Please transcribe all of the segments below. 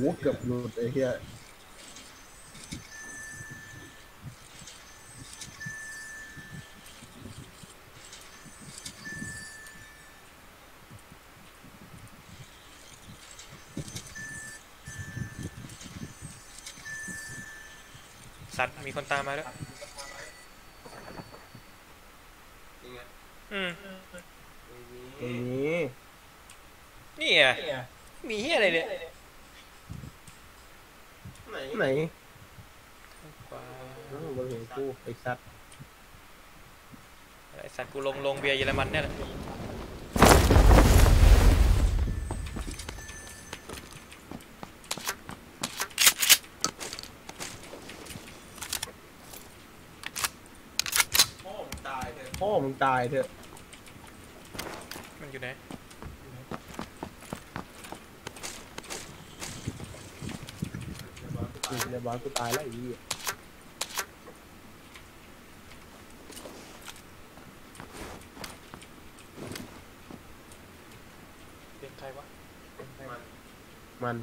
โหเกือบหลุดไอ้เหี้ยสัตว์มีคนตามมาด้วยจริงไงอืมไอ้ไม่มีนี้นี่อะมีเฮียอะไรเนี่ย ไหนไหนกว่าอ้าวบนเห็นกูไอ้สัตว์ไอสัตว์กูลงลงเบียร์เยอรมันเนี่ยแหละพ่อผมตายเลยพ่อมึงตายเถอะ มันอยู่ไหน อืมใน บ้านกูตายแล้วไอ้เหี้ย เป็นใครวะ มัน มัน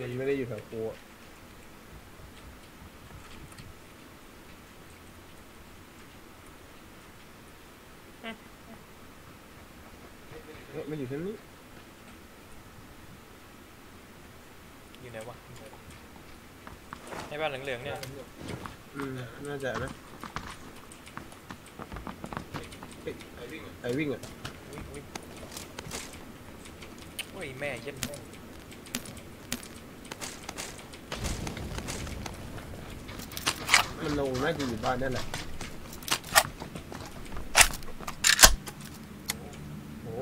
มันไม่ได้อยู่แถว กูอะเอ๊ะมันอยู่ที่นี้อยู่ไหนวะในบ้านเหลืองๆเนี่ย อืมน่าจะนะไอ้วิ่งอะไอ้วิ่งอะ วิ่งวิ่งโอ้ยแม่เย็ดมันลง น่าจะอยู่บ้านนั่นแหละโอ้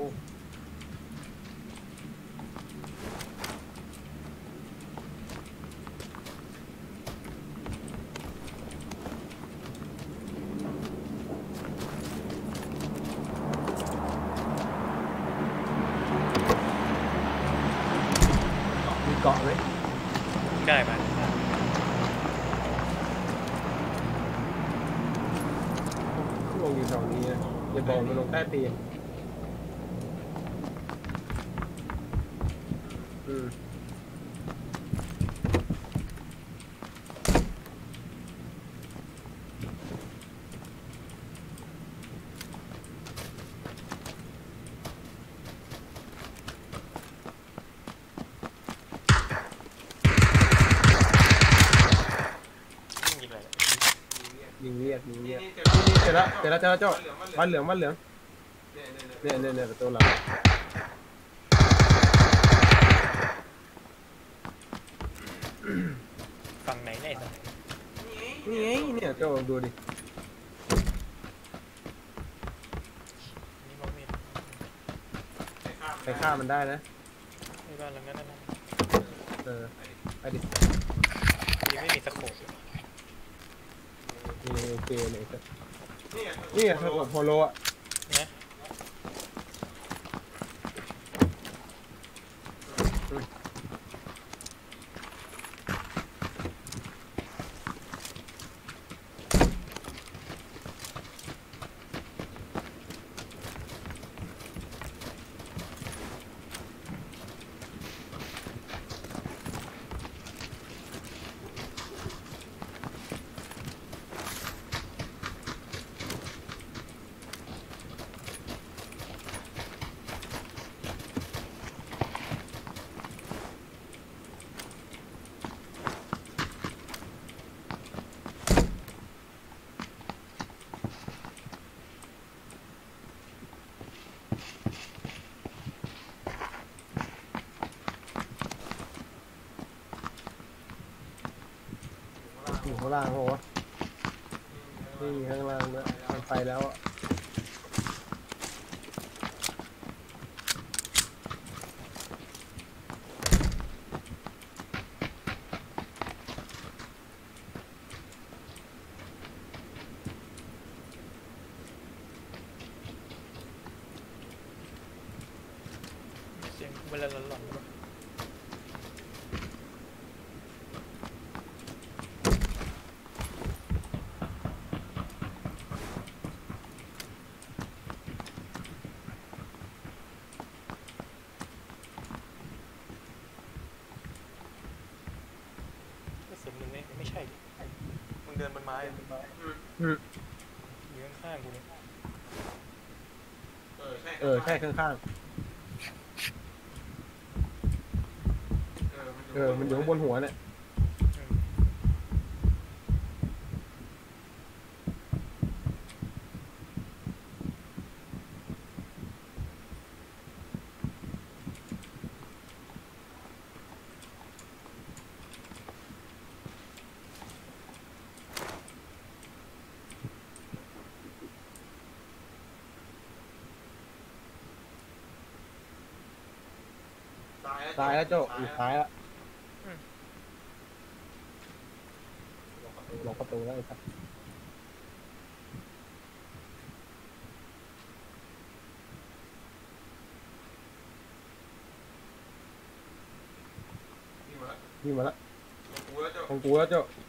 มีเกาะไหม ได้มา ลงอยู่แถวนี้นะอย่าบอก มันลงใต้เตียงอืมยิงอะไรยิงเรียกยิงนี่เรียกนี่เจอนี่เจอแล้วเจอแล้วเจอแล้วเจ้าบ้านเหลืองบ้านเหลืองบ้าน เหลืองเนี่ยเนี่ยเนี่ยเนี่ยเนี่ยเนี่ยประตูหลังฝั่งไหนเนี่ยไอ้สัตว์นี่ไงเนี่ยเจ้าดูดินี่มองไม่เห็นไปฆ่ามันได้นะในบ้านหลังนั้นนะเออไปดิยังไม่มีสโคปนี่โอเคเนี่ยนี่ไงนี่ไงถ้าโพโลอะนะ ม อยู่ข้างล่างเหรอวะนี่มีข้างล่างด้วยมันไปแล้วอะ เสียงเวลาหลอนๆวะกระสุนมึงไม่ไม่ใช่ดิมึงเดินบนไม้อะอืมอยู่ข้างๆกูเนี่ยเออ ใช่เออ ใช่ข้างเออๆ เออ มันอยู่ข้างบนหัวเนี่ยอืมตายแล้วตายแล้วโจ้อยู่ท้ายแล้วล็ อกประตูแล้วไอ้สัสนี่มาแล้วนี่มาแล้วกูแล้วเจ้าของกูแล้วโจ้ข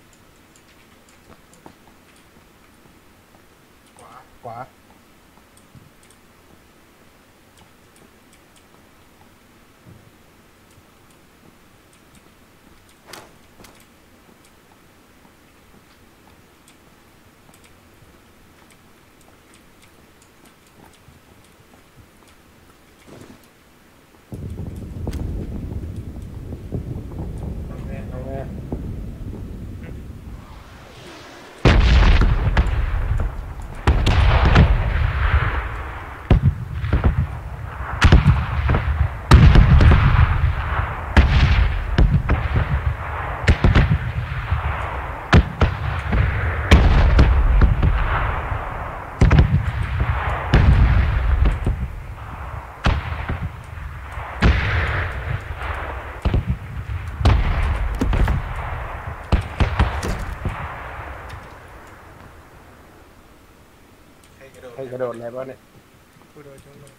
ระโดดใครกระโดดอะไรบ้างเนี่ยกูโดนจุ้งลง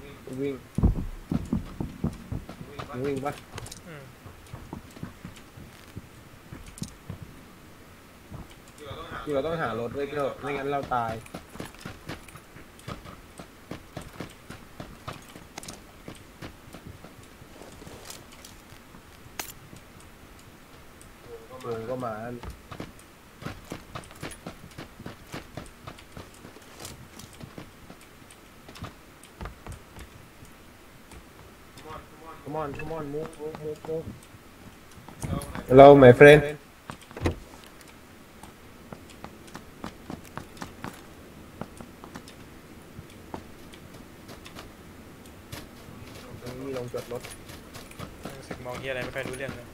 วิ่งวิ่งวิ่งไปวิ่งปะ อืม ที่เราต้องหาที่เราต้องหารถไว้โจ้ไม่งั้นเราตายวงเข้ามาลงก็มา Come on, come on. come on come on move move move move เรา hello my friend นี่ลงจอดรถ รู้สึกมองเฮียอะไรไม่ค่อยรู้เรื่องเลย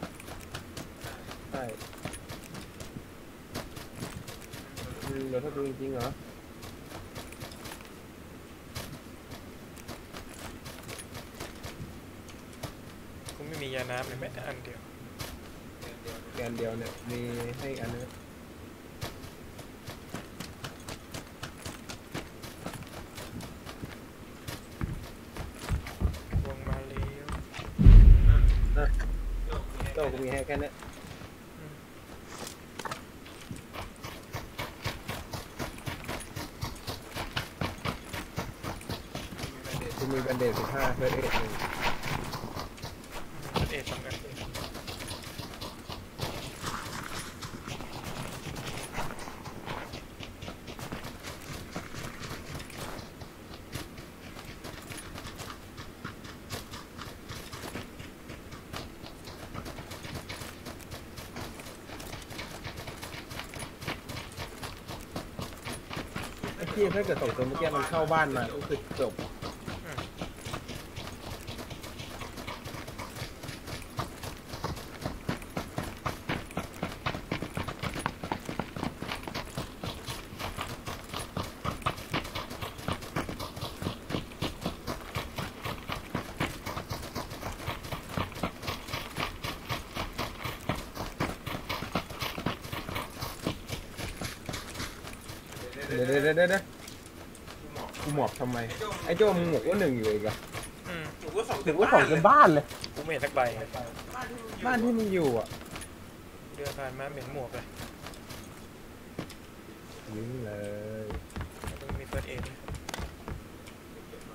ใช่อืมเดี๋ยวถ้าดูจริงๆเหรอ กูไม่มียาน้ำเลยแม้แต่อันเดียว แกนเดียวเนี่ย มีให้อีกอันนึง วงมาเลี้ยว โจ้ก็มีให้แค่เนี้ย อืม คุณมีแบนเดจสิบห้าเพื่อเอ็ดหนึ่ง เอ็ดสองอัน พี่ ถ้าเกิดส่งตัวเมื่อกี้มันเข้าบ้านมาก็คือจบ อืม เดี๋ยวเดี๋ยวเดี๋ยวเดี๋ยวกูหมอบทำไม ไอ้โจ้มึงหมวกว่าหนึ่งอยู่เลยกะอืมหนูก็สองถึงว่าสองเป็นบ้านเลยกูไม่เห็นสักใบบ้านที่มึงอยู่อะเดินผ่านมาเหม็นหมวกเลยยิงเลย มึงมีเฟิร์สเอ็ด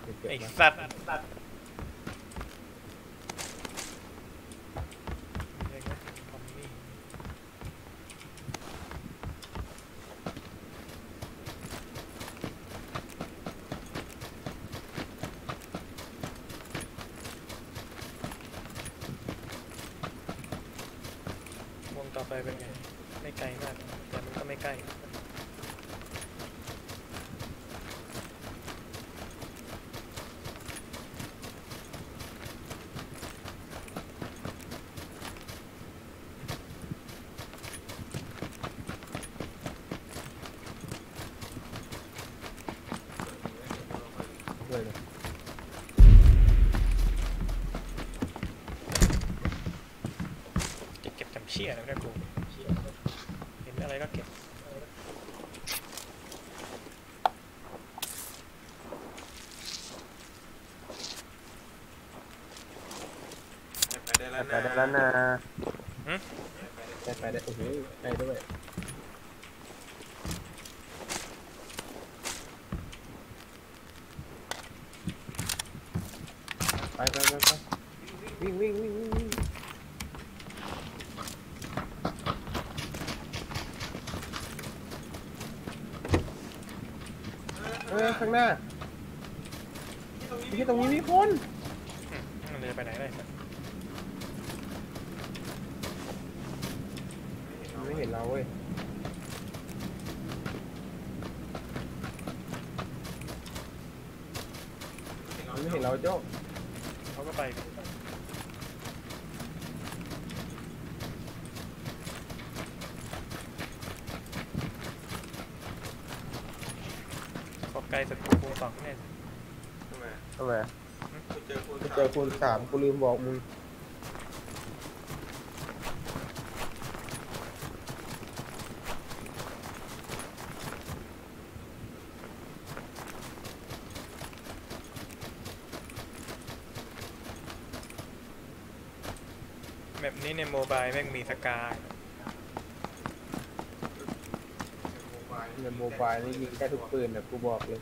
เก็บ ไอ้ มา สัตว์เรียกนะทอมมี่ วงต่อไปเป็นไง ไม่ไกลมาก แต่มันก็ไม่ใกล้ เลยนะ จะเก็บจำเชี่ยนะเนี่ยกูเห็นอะไรก็เก็บไปได้แล้วไปนะได้แล้วนะหึไปไปได้โอ้โหไปด้วยไปไปไปไปวิ่งวิ่งวิ่งวิ่งวิ่งเออข้างหน้าที่ตรงนี้มีคน อืมมันเลยไปไหนได้สัก มันไม่เห็นเราเว้ยมันไม่เห็นเราโจ้ เขาก็ไปขอบไกลสักคูณสองแน่ ทำไม ทำไม กูเจอ คุณกูเจอคูณสามกูลืมบอกมึงแบบนี้ในโมบายแม่งมีสกาในโมบายนี่ยิงได้ทุกปืนนะกูบอกเลย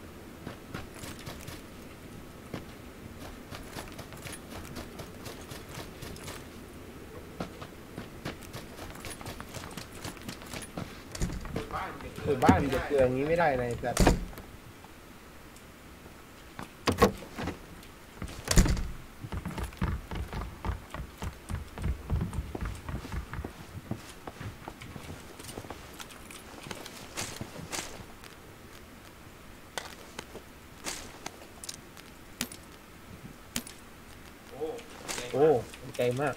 คือบ้านมันจะเก ลืออย่างนี้ไม่ได้นะไอ้สัตว์โอ้โอ้ไกลมาก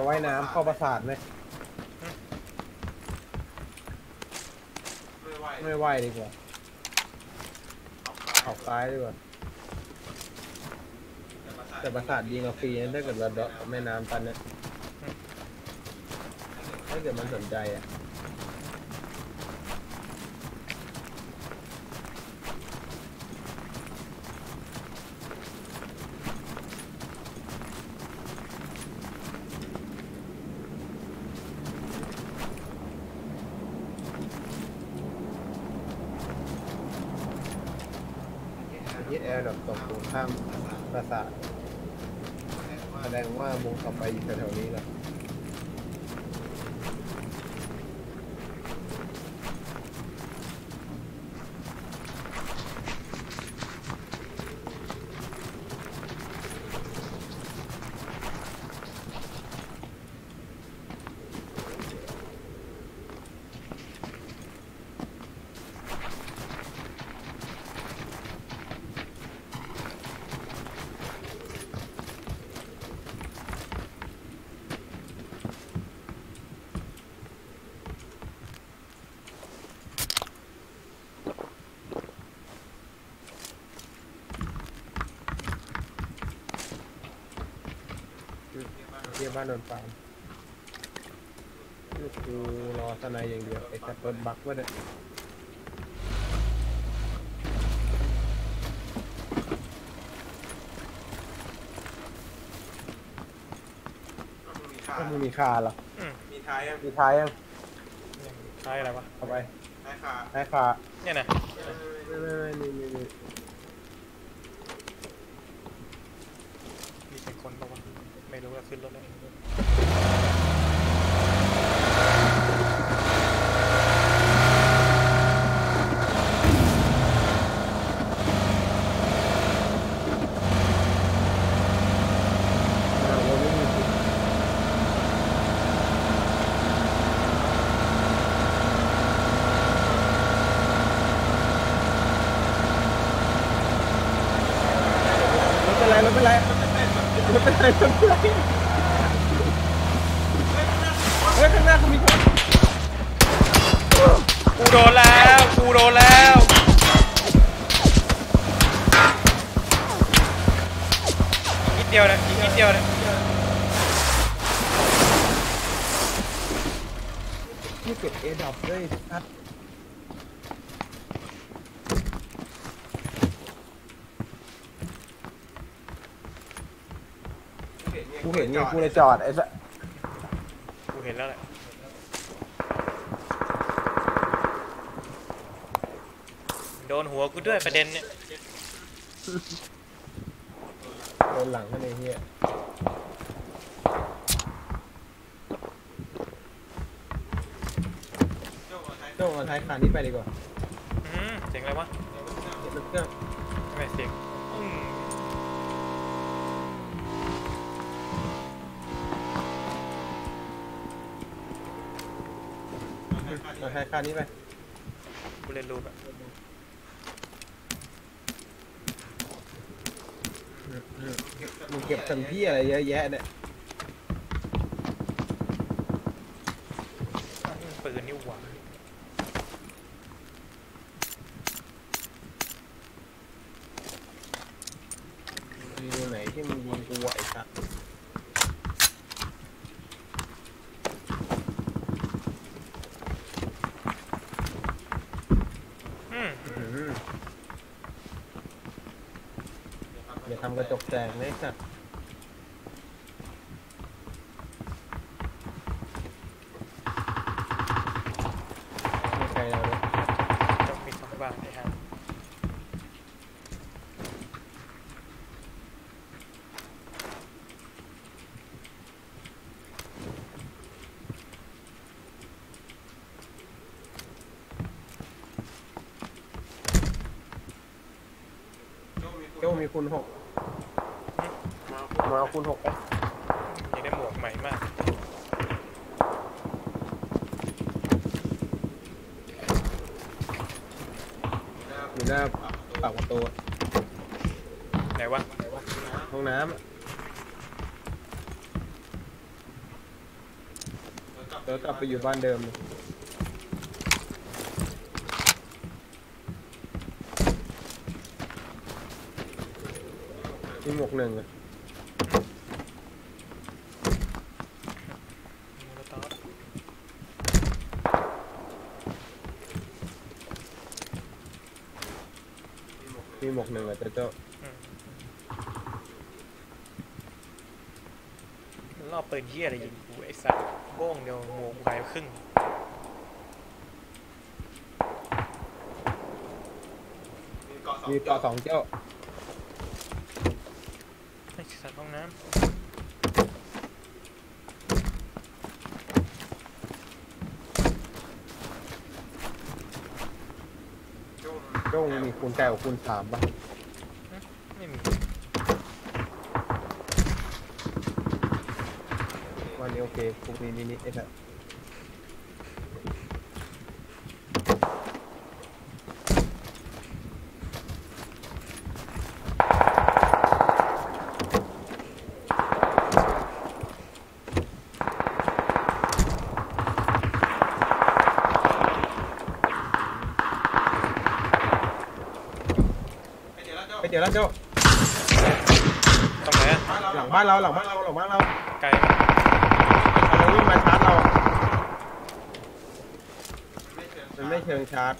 จะว่ายน้ำเข้าปราสาทไหมไม่ไหวไม่ว่ายดีกว่าออกซ้ายดีกว่าแต่ปราสาทดีกว่าฟรีนะถ้าเกิดเราเดาะแม่น้ำตันนี้ถ้าเกิดมันสนใจอะ ยึด airdrop ตกตรงข้ามปราสาทแสดงว่าวงต่อไปอยู่แถวๆนี้แหละ เที่ยวบ้านโดนฟาร์มลูกกูรอสนายอย่างเดียวไอ้แต่รถบักวะเนี่ยมีขาถ้ามึงมีคาเหรออืมมีท้ายยังมีท้ายยังใช่อะไรวะเอาไปท้ายขาท้ายคาเนี่ยนะไม่ไม่ไม่นี่นี่นี่มีเป็นคนปะวะ ไม่รู้แล้วขึ้น กูเห็นไงกูเลยจอดไอ้สั เอาท้ายคานนี้ไปกูเล่นรูปอะอืมอืมมึงเก็บทำพี่อะไรเยอะแยะเนี่ย ปืนนี่หว่า มีตรงไหนที่มึงยิงกูไหวสัก อืม อื้อหืออย่าทำกระจก แตกนะไอ้สัตว์ไม่ใช่เราเลยต้องมีสองบาทไอ้ฮะโจ้มีคูณหกมา เอาคูณหกไปอยากได้หมวกใหม่มากอยู่หน้าปากประตูอะไหนวะห้องน้ำอะดี๋ยวกลับไปอยู่บ้านเดิมเลยมีหมวกหนึ่งอะ มูลตอส มีหมวกหนึ่งอะ เจ้าเจ้ารอบปืนเหี้ยอะไรยิงกูไอ้สัตว์โบ้งเดียวหมวกกูหายไปครึ่งมีเกาะสองมีต่อสองเจ้าไอ้สัตว์ห้องน้จุ้งโจ้งมีคูณแก้วคูณสามปะำไม่มี วันนี้โอเค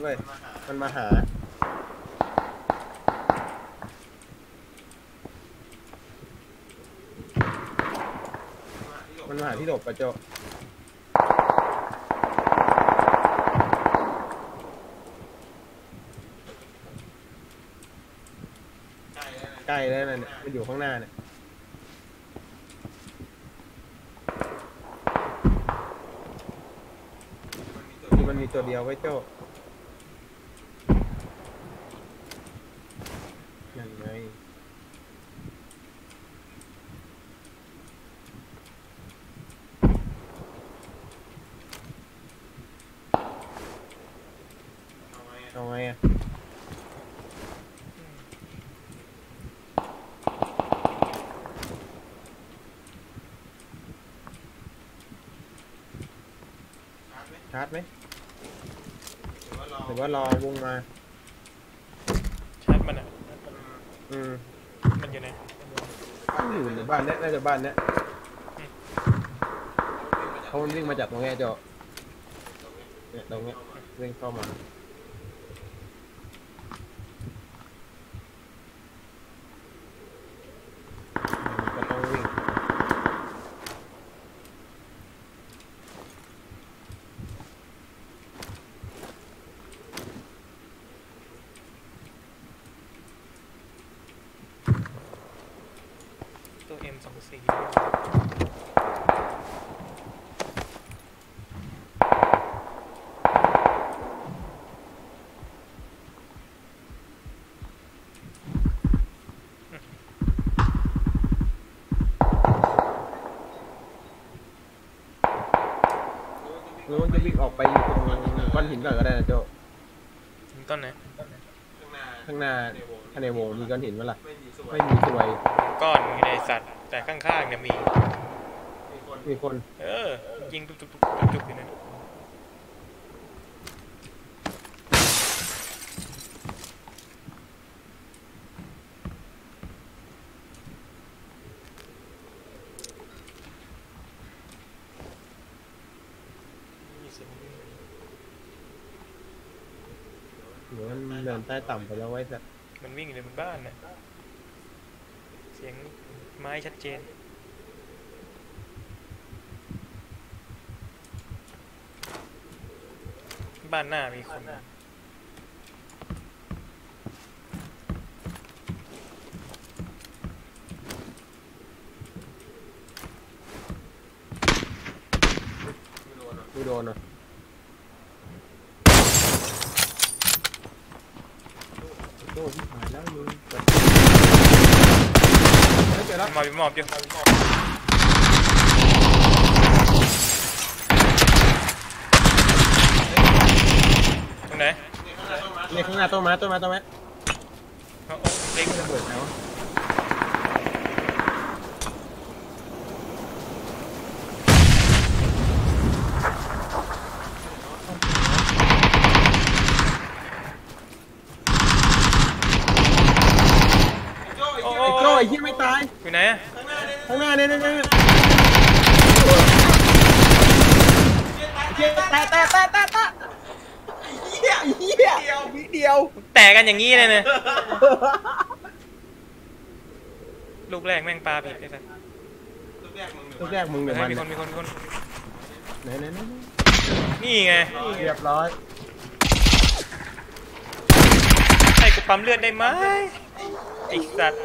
เว้ยมันมาหามันมาหา มันมาหาที่หลบปะเจ้าใกล้แล้วนะใกล้แล้วนะเนี่ย มันอยู่ข้างหน้าเนี่ยมันมีตัวนี่มันมีตัวเดียวไว้เจ้ายังไง เอาไงอะ เอาไงอะ ชาร์จไหมชาร์จไหมหรือว่ารอหรือว่ารอวงมา ชาร์จมันอะอืมอืม มันอยู่ไหนมันอยู่ในบ้านเนี้ยน่าจะบ้านเนี้ยอืมเขามันวิ่งมาจากตรงเนี้ยเจ้าเนี่ยตรงเนี้ยวิ่งเข้ามาก็ต้องวิ่ง ตัว M สองสี่ หรือ ว่าจะวิ่งออกไปอยู่ตรงก้อนหินก่อนก็ได้นะโจต้นไหนข้างหน้าข้างหน้าทะเลวงมีก้อนหินไหมล่ะไม่มีสวยไม่มีสวยก้อนมีในสัตว์ แต่ข้างๆเนี่ยมี มีคนมีคนเออ ยิงตุกตุกตุกตุกตุกอยู่นั่น มีเสียงวิ่ง หรือว่ามันเดินใต้ต่ำไปแล้วไว้สัตว์ มันวิ่งอยู่ใน บ้านน่ะเสียงไม้ชัดเจน บ้านหน้ามีคน ไม่โดนหรอก ไม่โดนอะโดนที่หายแล้วมึงไม่ อแล้วมอบอยู่มอบตรงไหนนี่ข้างหน้าต้นไม้นี่ข้างหน้าต้นไม้ต้นไม้ต้นไม้เขาเล็ก ระเบิดแล้ว ไอ้เหี้ยไม่ตาย อยู่ไหนอะ ข้างหน้าเนี่ยข้างหเนี่ยแต่แต่แต่แต่แต่เหี้ยเหี้ยวิเดียว แตกกันอย่างงี้เลยเนี่ยลูกแรกแม่งปลาผิดไอ้สัสลูกแรกมึงหรือลูกแรกมึงหรือเฮ้มัยนมีคนมีคนมีคนไหนไหนไหนนี่ไงเรียบร้อยให้กูปั๊มเลือดได้ไหมไอ้สัตว์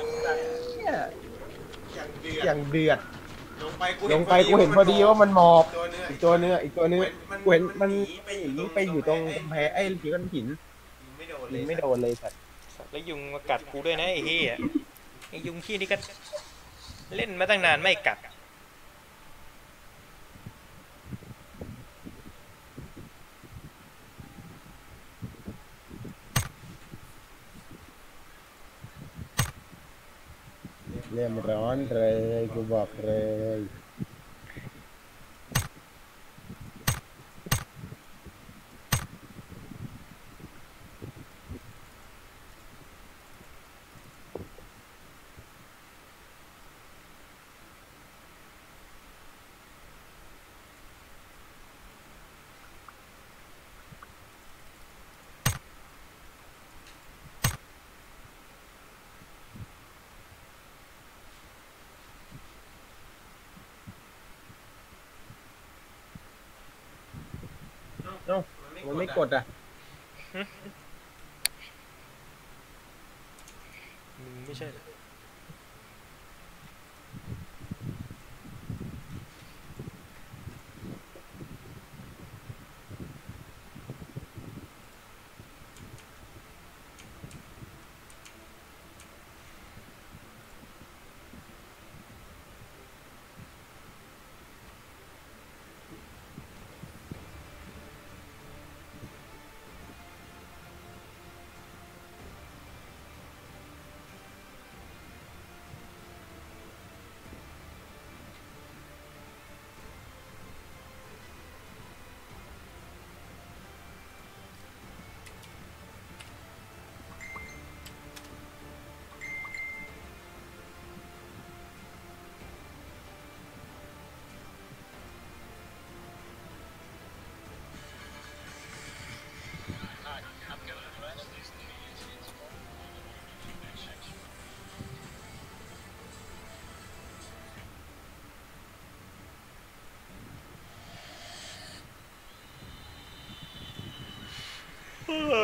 เหี้ยอย่างเดือดอย่างเดือด ลงไปกูลงไปกูเห็นพอดีว่ามันหมอบตัวเนื้ออีกตัวเนื้ออีกตัวเนื้อมันกูเห็นมันหหนีไปอยู่ตรงกำแพงไอ้หินก้อนหินไม่โดนยิเลยงไม่โดนเลยสัตว์สัตว์แล้วยุงมากัดกูด้วยนะไอ้เหี้ยไอ้ยุงขี้นี่ก็เล่นมาตั้งนานไม่กัดเริ่มร้อน เลยกูบอกเล กดอะมึงไม่ใช่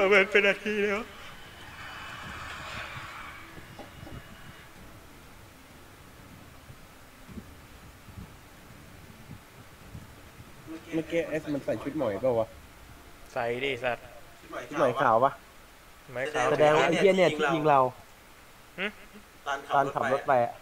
เหรอเออมันเป็นนาทีแล้วเมื่อกี้เอสมันใส่ชุดหมอยเปล่าวะใส่ดิสัตว์ชุดหมอยขาวปะไม่ขาวแสดงว่าไอ้เหี้ยเนี่ยที่ยิงเราหึตอนขับรถไปอะ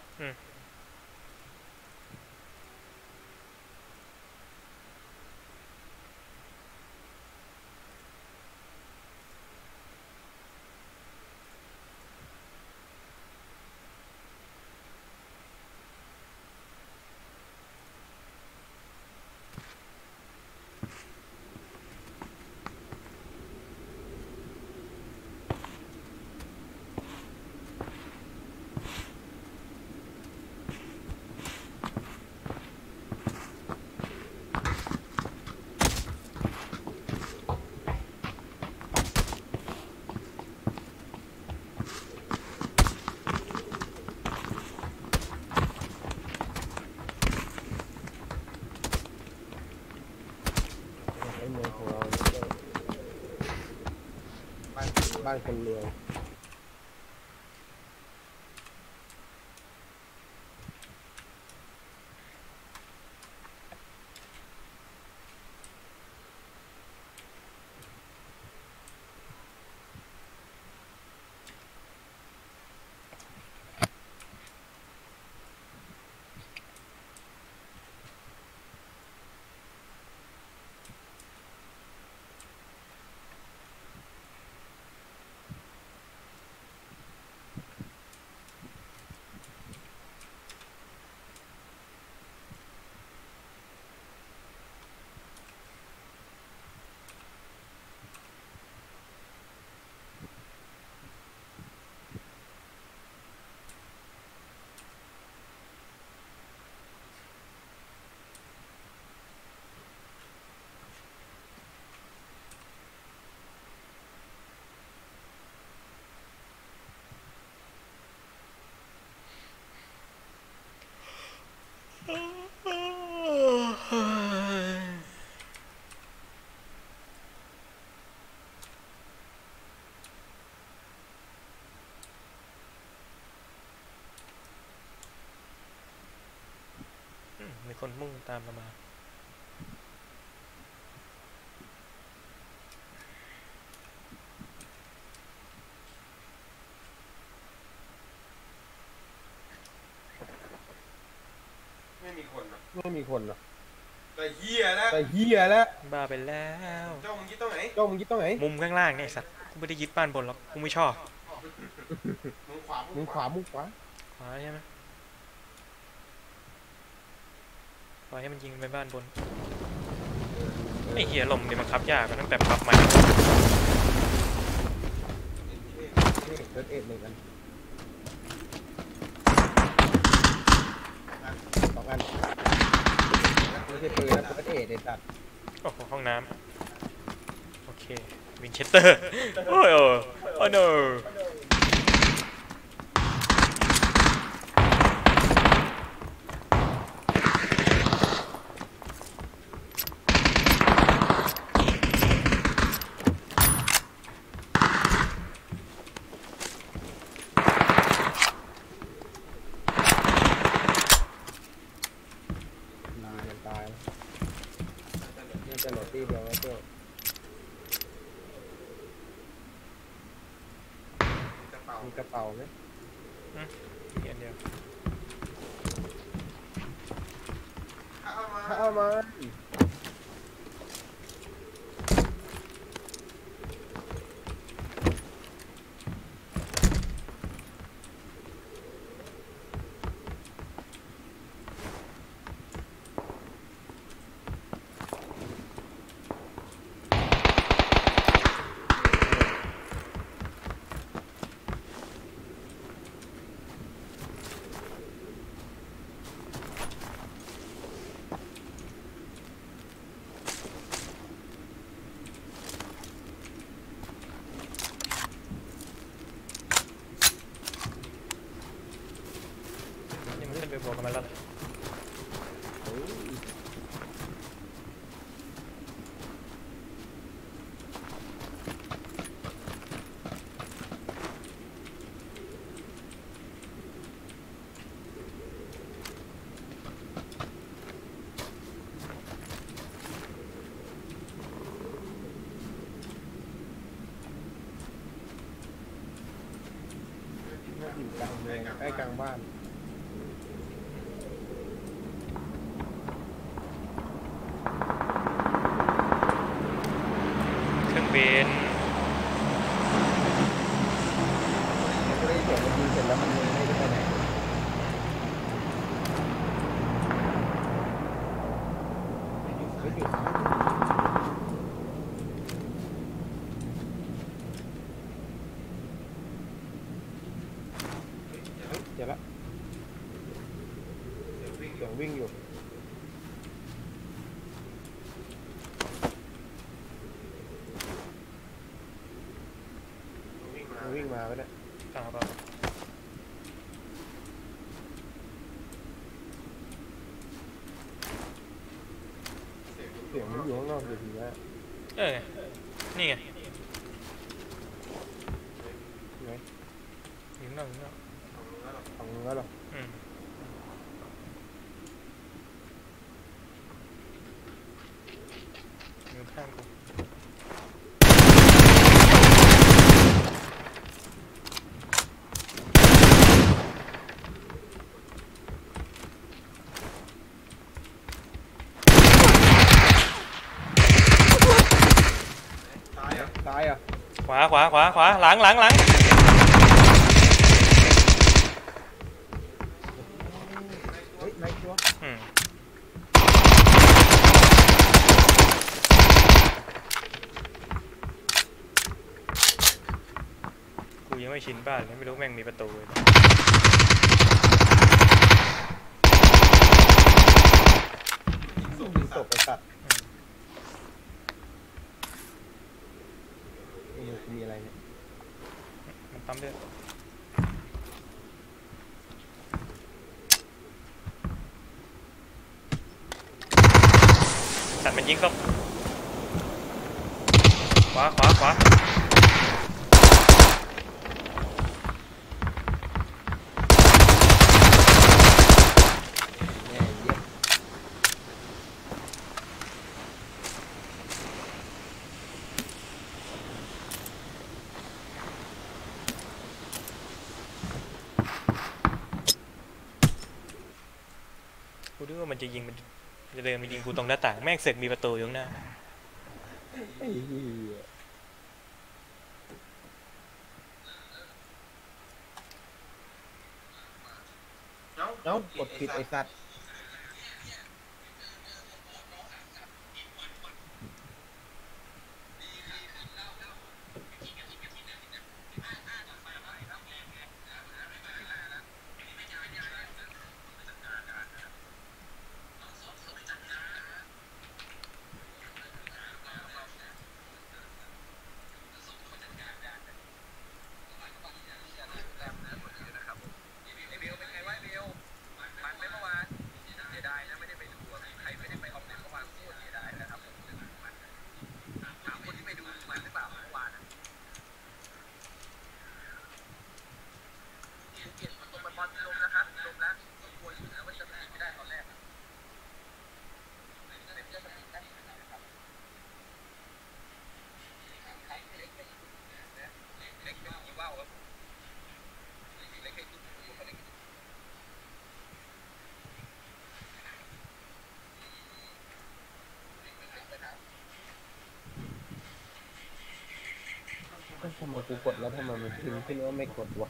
ไอ้เมืองของเราเนี่ย บ้านบ้านคนรวย คนมุ่งตามเรามา ไม่มีคนหรอกไม่มีคนหรอกแต่เฮียแล้วแต่เฮียแล้วบ้าไปแล้ว เจ้ามึงยึดตรงไหนเจ้ามึงคิดตรงไหนมุมข้างล่างเนี่ยไอ้สัตว์กูไม่ได้ยึดบ้านบนหรอกกูไม่ชอบมึงขวามึมึงขวามึงขวาขวาใช่ไหม ปล่อยให้มันยิงไปบ้านบนไอ้เหี้ยลมเนี่ยมันขับยากกว่าตั้งแต่ปรับใหม่นี่เกิดเอ็ดหนึ่งอันสองอันไม่ใช่ปืนนะเกิดเอ็ดไอ้สัตว์โอ้โหห้องน้ำโอเควินเชสเตอร์โอ้ยโอ้ยโอ้ no กลางเมืองใกล้กลางบ้าน เครื่องบิน แล้วก็ได้เสียงมันยิงเสร็จแล้วมันยังไม่ได้ไปไหนไม่หยุดเฮ้ยเดี๋ยวละ เดี๋ยววิ่ง เสียงวิ่งอยู่ วิ่งมา มันวิ่งมาไปเนี่ย เปล่าเปล่า เสียงมันอยู่ข้างนอกอยู่ทีแล้ว เออนี่ไง ไง อยู่ข้างนอกอยู่ข้างนอก ฝั่งนู้นแล้วเหรอ อืมอยู่ข้างกู ตายอะ ซ้ายอะ ขวาขวาขวาขวาหลังหลังหลังกูยังไม่ชินบ้านเลยไม่รู้แม่งมีประตูเลย ศพ มีศ ศ พ พ ไอ้สัตว์นี่มันมีอะไรเนี่ย มันปั๊ม ด้วยตัดมันยิงก็ขวาขวาขวา แง่เยี่ยม ดูว่า มันจะยิงมันจะเดินมายิงกูตรงหน้าต่าง แม่งเสร็จมีประตูอยู่ข้างหน้าเนาเอ้ากดผิดไอ้สัตว์ำไมกูกดแล้วทำไมมันพิมพ์ขึ้นว่าไม่กดวะ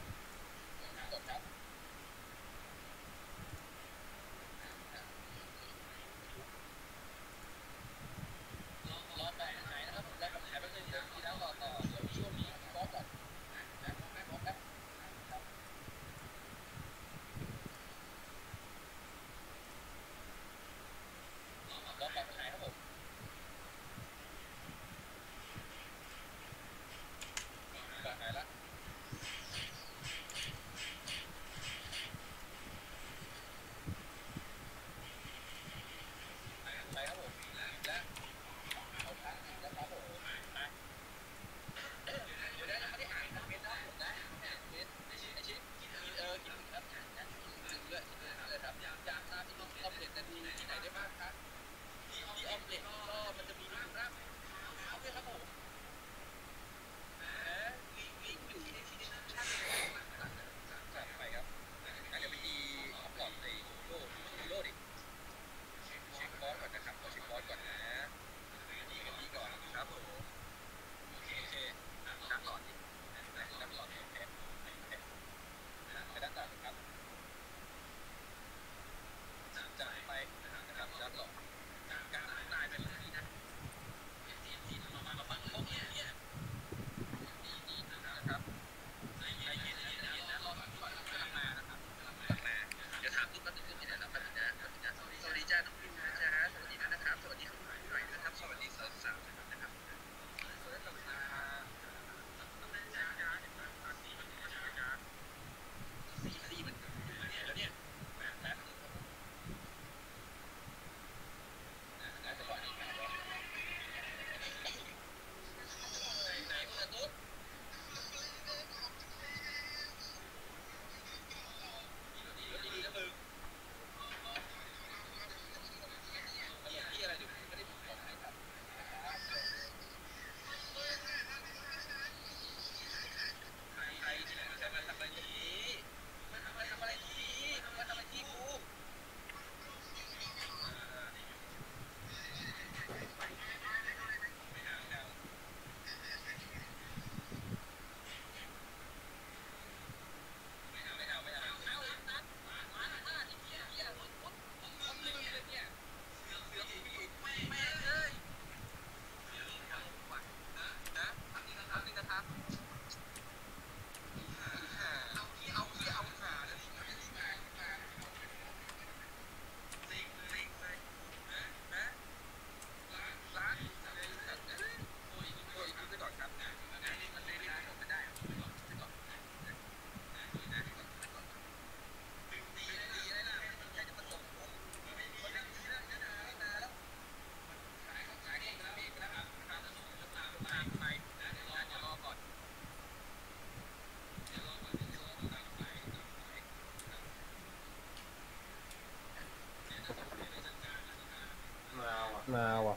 มาว่ะมาว่ะ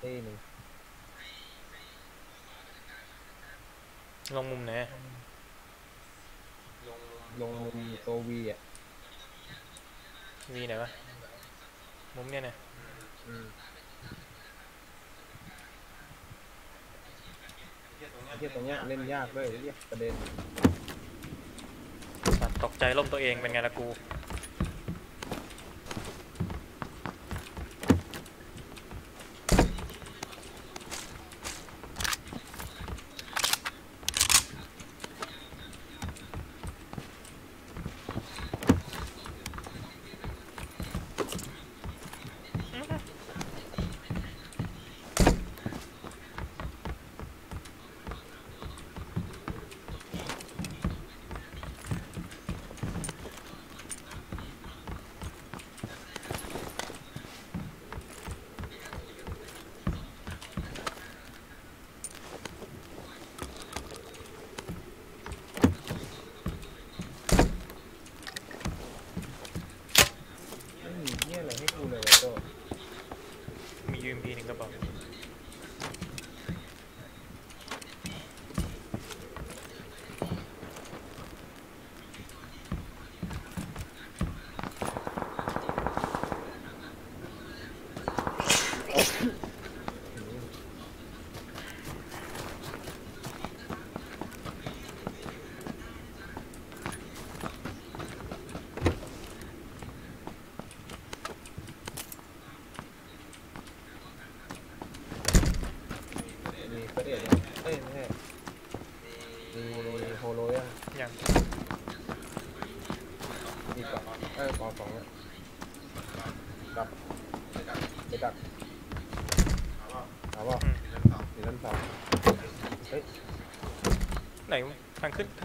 เต้หนึ่งลงมุมไหนลงลงมุมตัววีอะวีไหนวะ มุมเนี่ยนะอืมเหี้ยตรงเนี้ยไอ้เหี้ยตรงเนี้ยเล่นยากด้วยไอ้เหี้ยประเด็นสัตว์ตกใจล่มตัวเองเป็นไงล่ะกู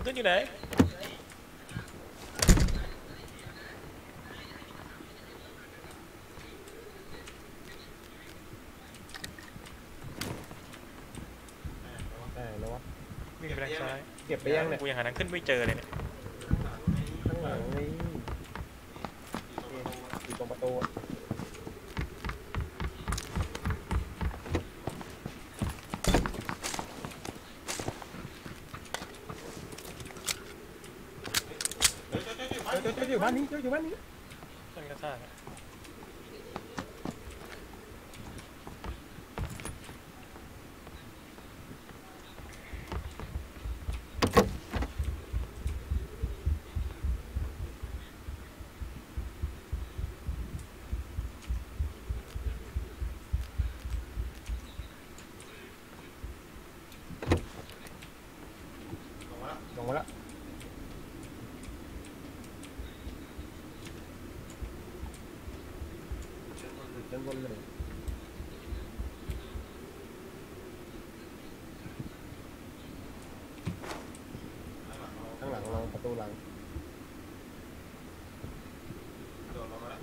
ขึ้นทางขึ้นอยู่ไหนได้แล้ววะวิ่งไปทางซ้ายเก็บไปยังเนี่ยกูยังหาทางขึ้นไม่เจอเลยเนี่ย ข้างหลังนี่ อยู่ตรงประตูอะ อยู่ตรงประตูอะ เฮ้ยเฮ้ยเฮ้ยเฮ้ย เจ้าเจ้าอยู่บ้านนี้เจ้าอยู่บ้านนี้ ต้นกระซ่ากอะ ลงมาแล้ว ลงมาแล้วอยู่ชั้นบนเลยข้างหลังลงประตูหลัง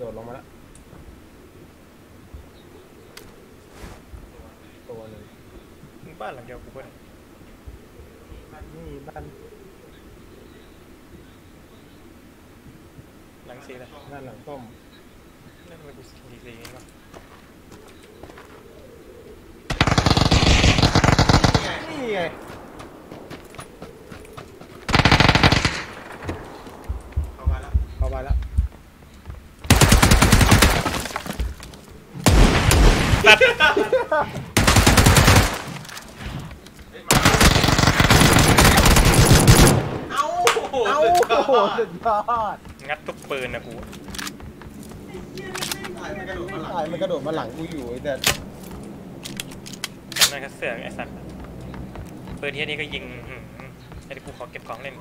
โดดลงมาแล้วโดดลงมาแล้วตัวหนึ่งมึงบ้านหลังเดียวกูปะเนี่ยนี่บ้านหลังสีอะไรบ้านหลังส้มนั่นมันกูสีสีนี้วะนี่ไง เข้ามาแล้ว เข้าไปแล้ว เฮ้ยมาเอ้า เอ้าโอ้โห สุดยอดงัดทุกปืนนะกูตายมันกระโดดมาหลังตายมันกระโดดมาหลังกูอยู่ไอ้แต่จำได้แค่เสือกไอ้สัตว์ปืนที่นี่ก็ยิงหืมไอ้ที่กูขอเก็บของเล่น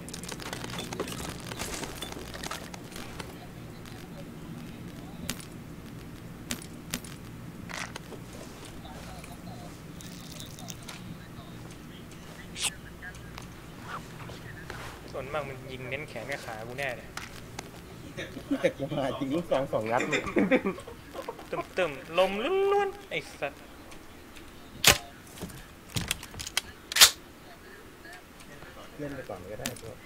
ส่วนมากมันยิงเน้น แขนกับขากูแน่เลยแต่กูมาจริงลูกสองสองนัดเนี่ยตึมตึมๆลมล้วนๆไอ้สัตว์เล่นไปก่อนก็ได้พวก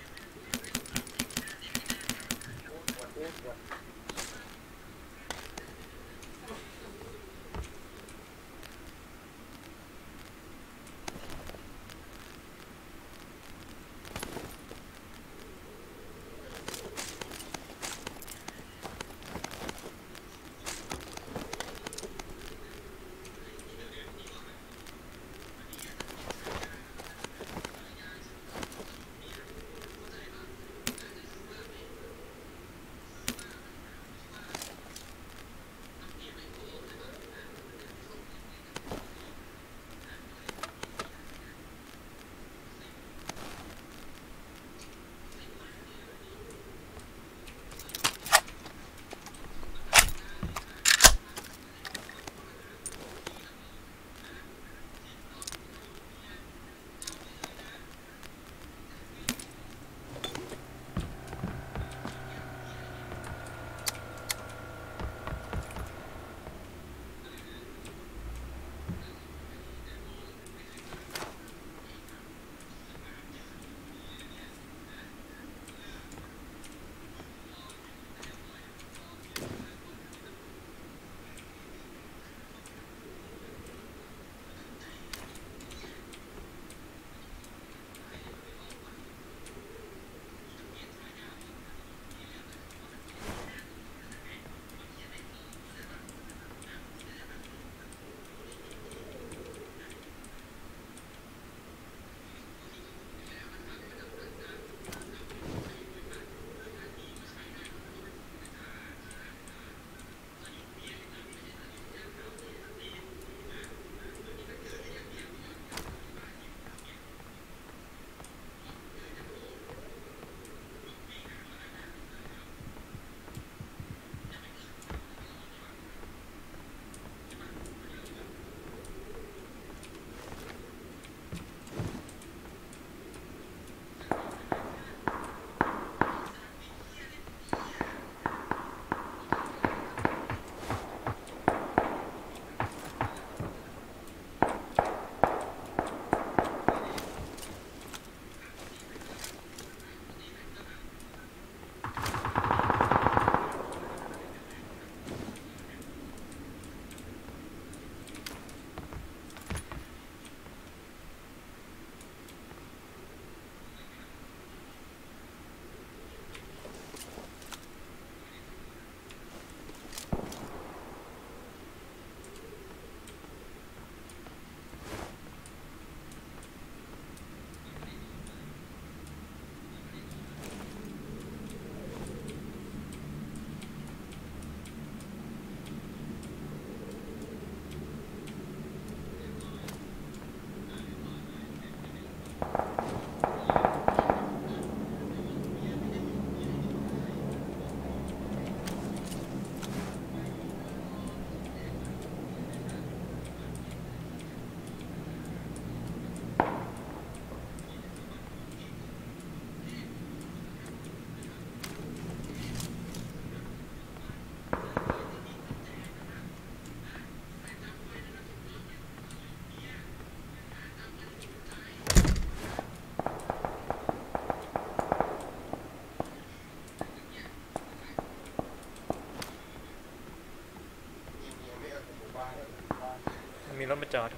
มีรถมาจอด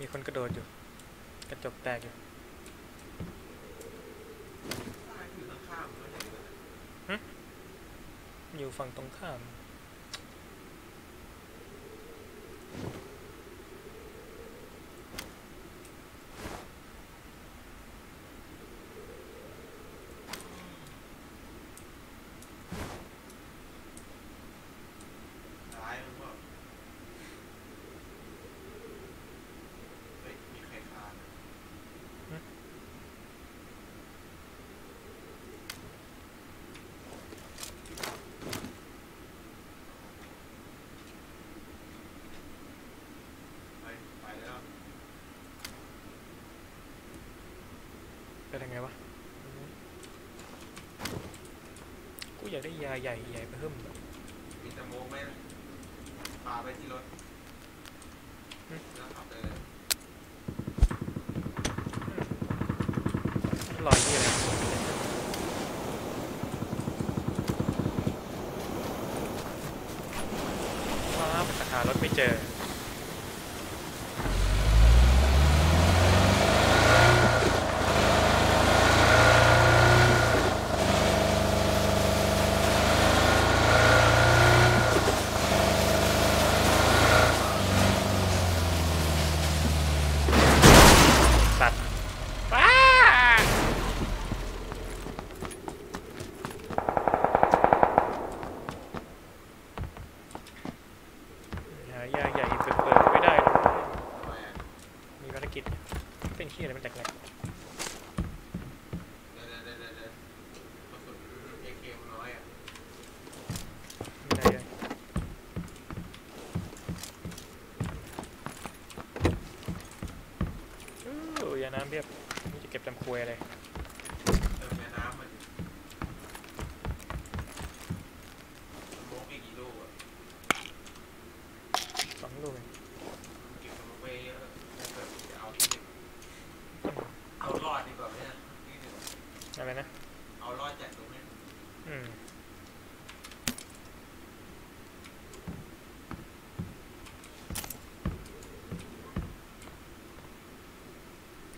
มีคนกระโดดอยู่ กระจกแตกอยู่ใต้คือข้างๆไม่ใช่เหรออยู่ฝั่งตรงข้าม ซ้ายมันก็เฮ้ยมีใครคานอะ ไปไปแล้ว เป็นยังไงวะ กูอยากได้ยาใหญ่ใหญ่ไปเพิ่มมีตะโมกไหมพาไปที่รถอืมแล้วขับได้เลยรอยที่อะไรว้าวแต่หารถไม่เจอ สัตว์ว้าหายาใหญ่ บวยอะไร เติมแม่น้ำมันสโมกอีกกี่ลูกอะ สองลูกเอง เก็บสโมกไปเยอะถ้าเกิดจะเอาที่หนึ่งเอารอดดีกว่าไหมเนี่ยที่หนึ่ง อะไรนะ เอารอดจากตรงเนี้ย อืม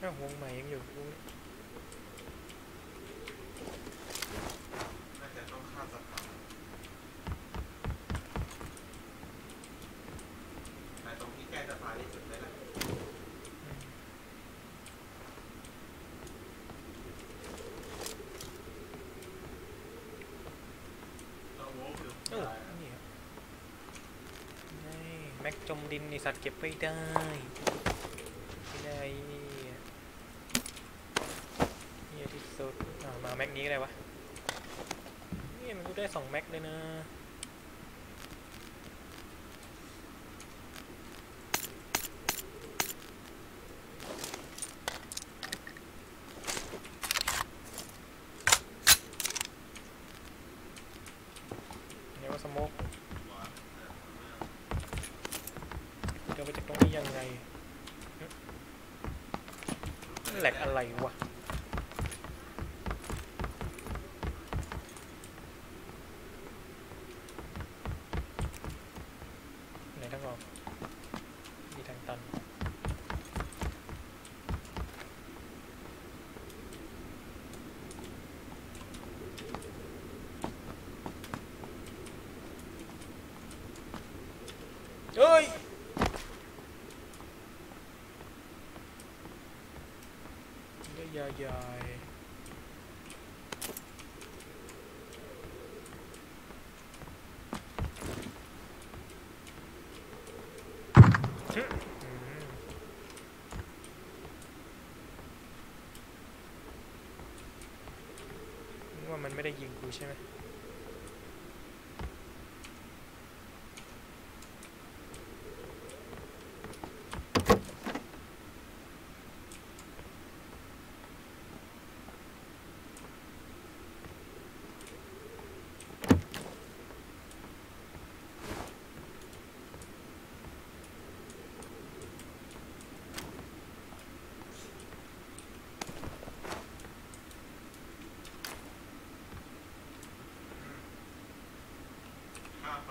อ้าววงใหม่ยังอยู่วงน่าจะต้องข้ามสะพานแต่ตรงที่ใกล้สะพานที่สุดเลยแหละเราโว้อยู่เออนี่ครับนี่แม็กจมดินนี่สัตว์เก็บไม่ได้ไม่ได้เฮียที่สุดอ่ามาแม็ก นี้ก็ได้วะนี่มันกูได้สองแม็กเลยนะนี่ว่าสโมกเดี๋ยวไปจากตรงนี้ยังไงแหลกอะไรวะ ไหนทางออกมีทางตัน เอ้ย ได้ ยายายว่ามันไม่ได้ยิงกูใช่ไหม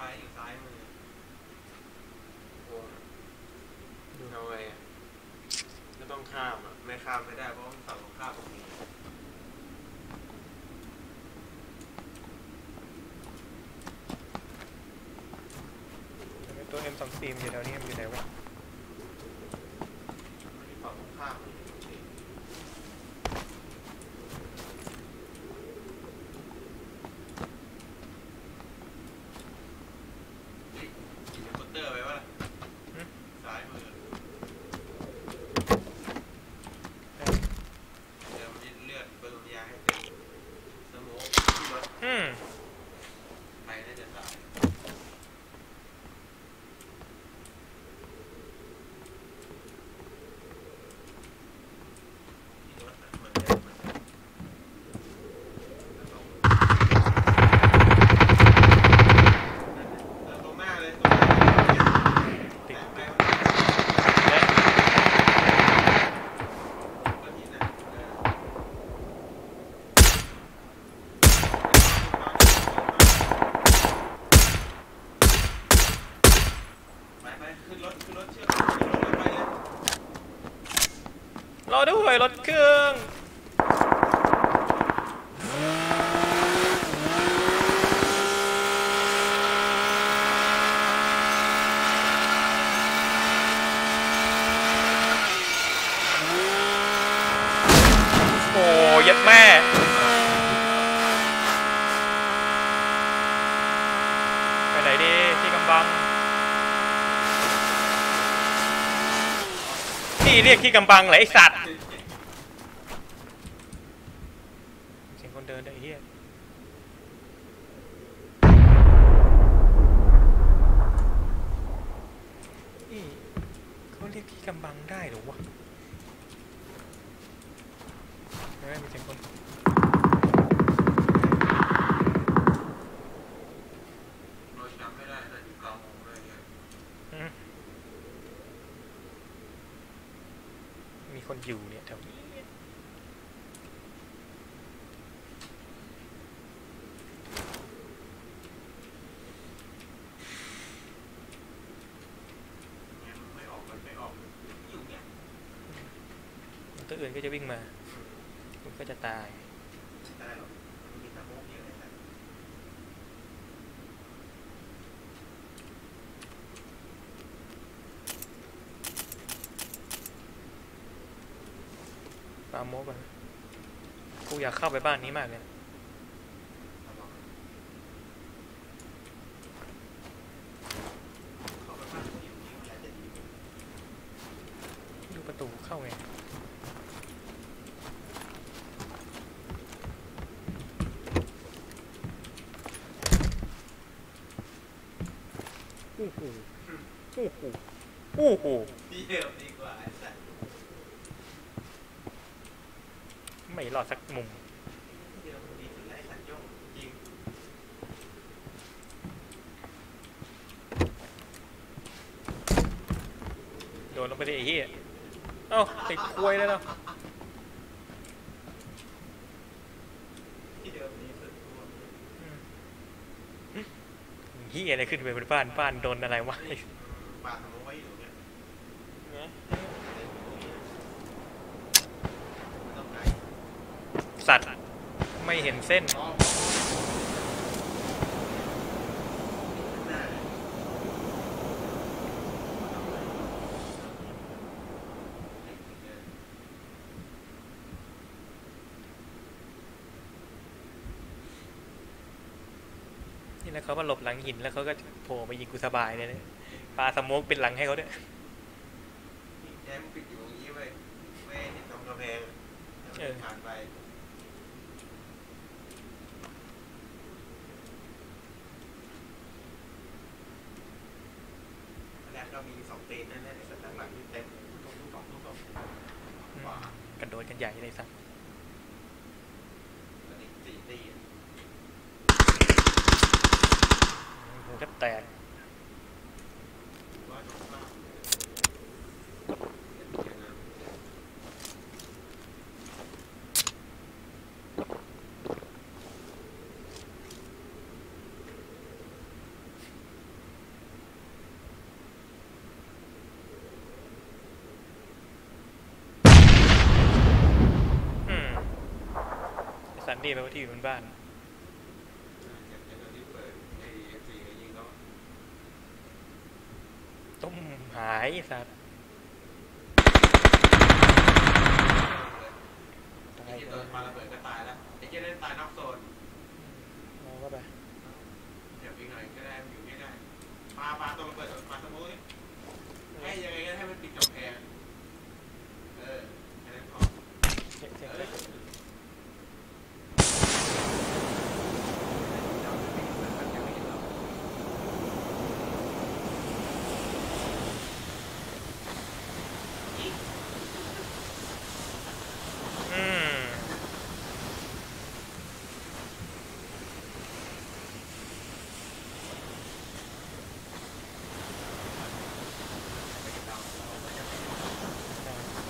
ไฟอยู่ซ้ายมือวงเอาไงอะก็ต้องข้ามอะ ไม่ข้ามไม่ได้เพราะมันฝั่งของข้ามตรงนี้ตัว M24 มันอยู่แถวนี้มันอยู่ไหนวะ เรียกที่กำบังเหรอไอสัตว์เสียงคนเดินได้เฮียเขาเรียกที่กำบังได้หรอวะไม่เป็นเสียงคน อื่นก็จะวิ่งมา มันก็จะตายปลาโมกันกูอยากเข้าไปบ้านนี้มากเลย คุยเลยนะเฮียอะไรขึ้นไปบนบ้านบ้านโดนอะไรวะาสัตว์ไม่เห็นเส้น หลบหลังหินแล้วเขาก็โผล่มายิงกูสบายเลยปลาสโมกเป็นหลังให้เขาด้วย นี่แล้วที่อยู่บนบ้าน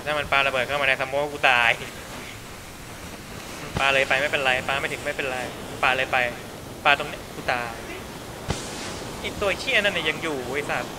ถ้ามันปลาระเบิดเข้ามาในซัมโบกูตายปลาเลยไปไม่เป็นไรปลาไม่ถึงไม่เป็นไรปลาเลยไปปลาตรงนี้กูตายอีกตัวเชี่ยนั่นน่ยยังอยู่ไอ้สัตว์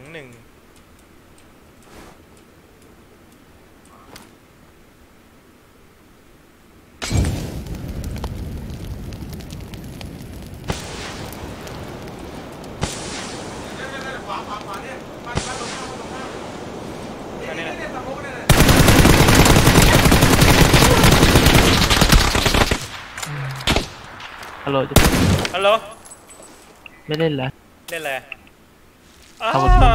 มุติเนี่ยฮัลโหลจะฮัลโหล ไม่เล่นแล้ว เล่นอะไรอ้าเอาหมดทุก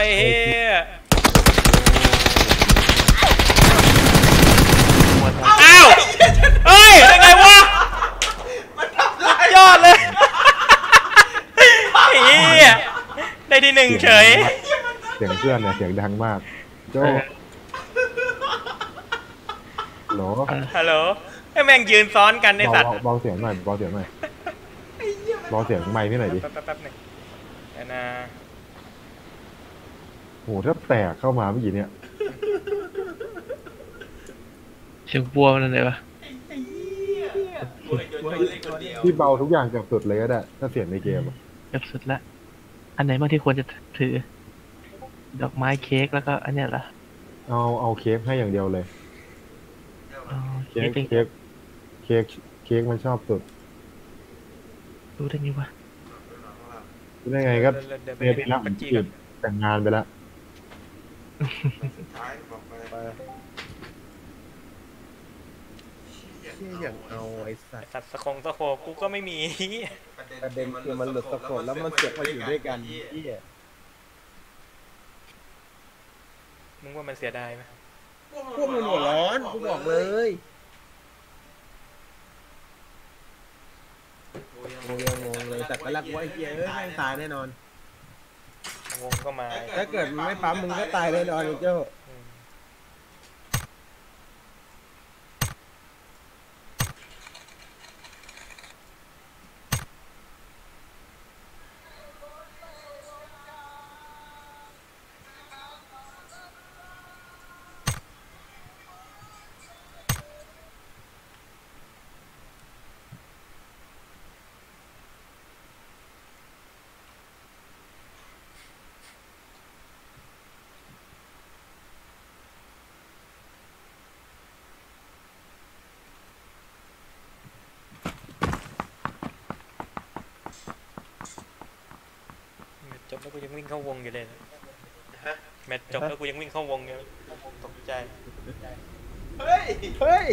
ไงยเฮียมวนอ้าวเฮ้ยได้ไงวะมันทำไรยอดเลยเฮียได้ที่หนึ่งเฉย เสียงเพื่อนเนี่ยเสียงดังมาก โจ้โหลฮัลโหลไอ้แม่งยืนซ้อนกันในเบาสัตว์เบาเสียงหน่อยเบาเสียงหน่อยเบาเสียงไมค์พี่หน่อยดิแป๊บแป๊บแป๊บหนึ่งเดี๋ยวนะโหถ้าแตกเข้ามาเมื่อกี้เนี่ยเชียงบัวมันอะไรวะป่วยจนเล่นคนเดียวพี่เบาทุกอย่างเกับสุดเลยก็ได้ถ้าเสียงในเกมอะเบบสุดละ อันไหนบ้างที่ควรจะถือ ดอกไม้เค้กแล้วก็อันเนี้ยเหรอเอาเอาเค้กให้อย่างเดียวเลยอ๋อเค้เค้กกเค้กเค้กเค้กมันชอบสุดรู้ได้ไงวะได้ไงก็เดี๋ยวเดี๋ยวเมียพี่รักปัจจีจีกับบแต่งงานไปแล้ว สุดท้ายบอกไปไปเชี่ยอย่างเอาไอ้สัตว์สัตว์สะคงสะโคกูก็ไม่มีประเด็นคือมันหลุดสะกดแล้วมันเสือกมาอยู่ด้วยกันเหียมึงว่ามันเสียดายไหมพวกมันหัวร้อนกูบอกเลยงงยังงงเลยแต่ก็รักว่าไอ้เหี้ยเอ้ยแม่งตายแน่นอน วงก็มา ถ้าเกิดมึงไม่ปั๊มมึงก็ตายแน่นอนไอ้เจ้า จบแล้วกูยังวิ่งเข้าวงอยู่เลยนะแมตช์จบแล้วกูยังวิ่งเข้าวงอยู่ตกใจเฮ้ยเฮ้ย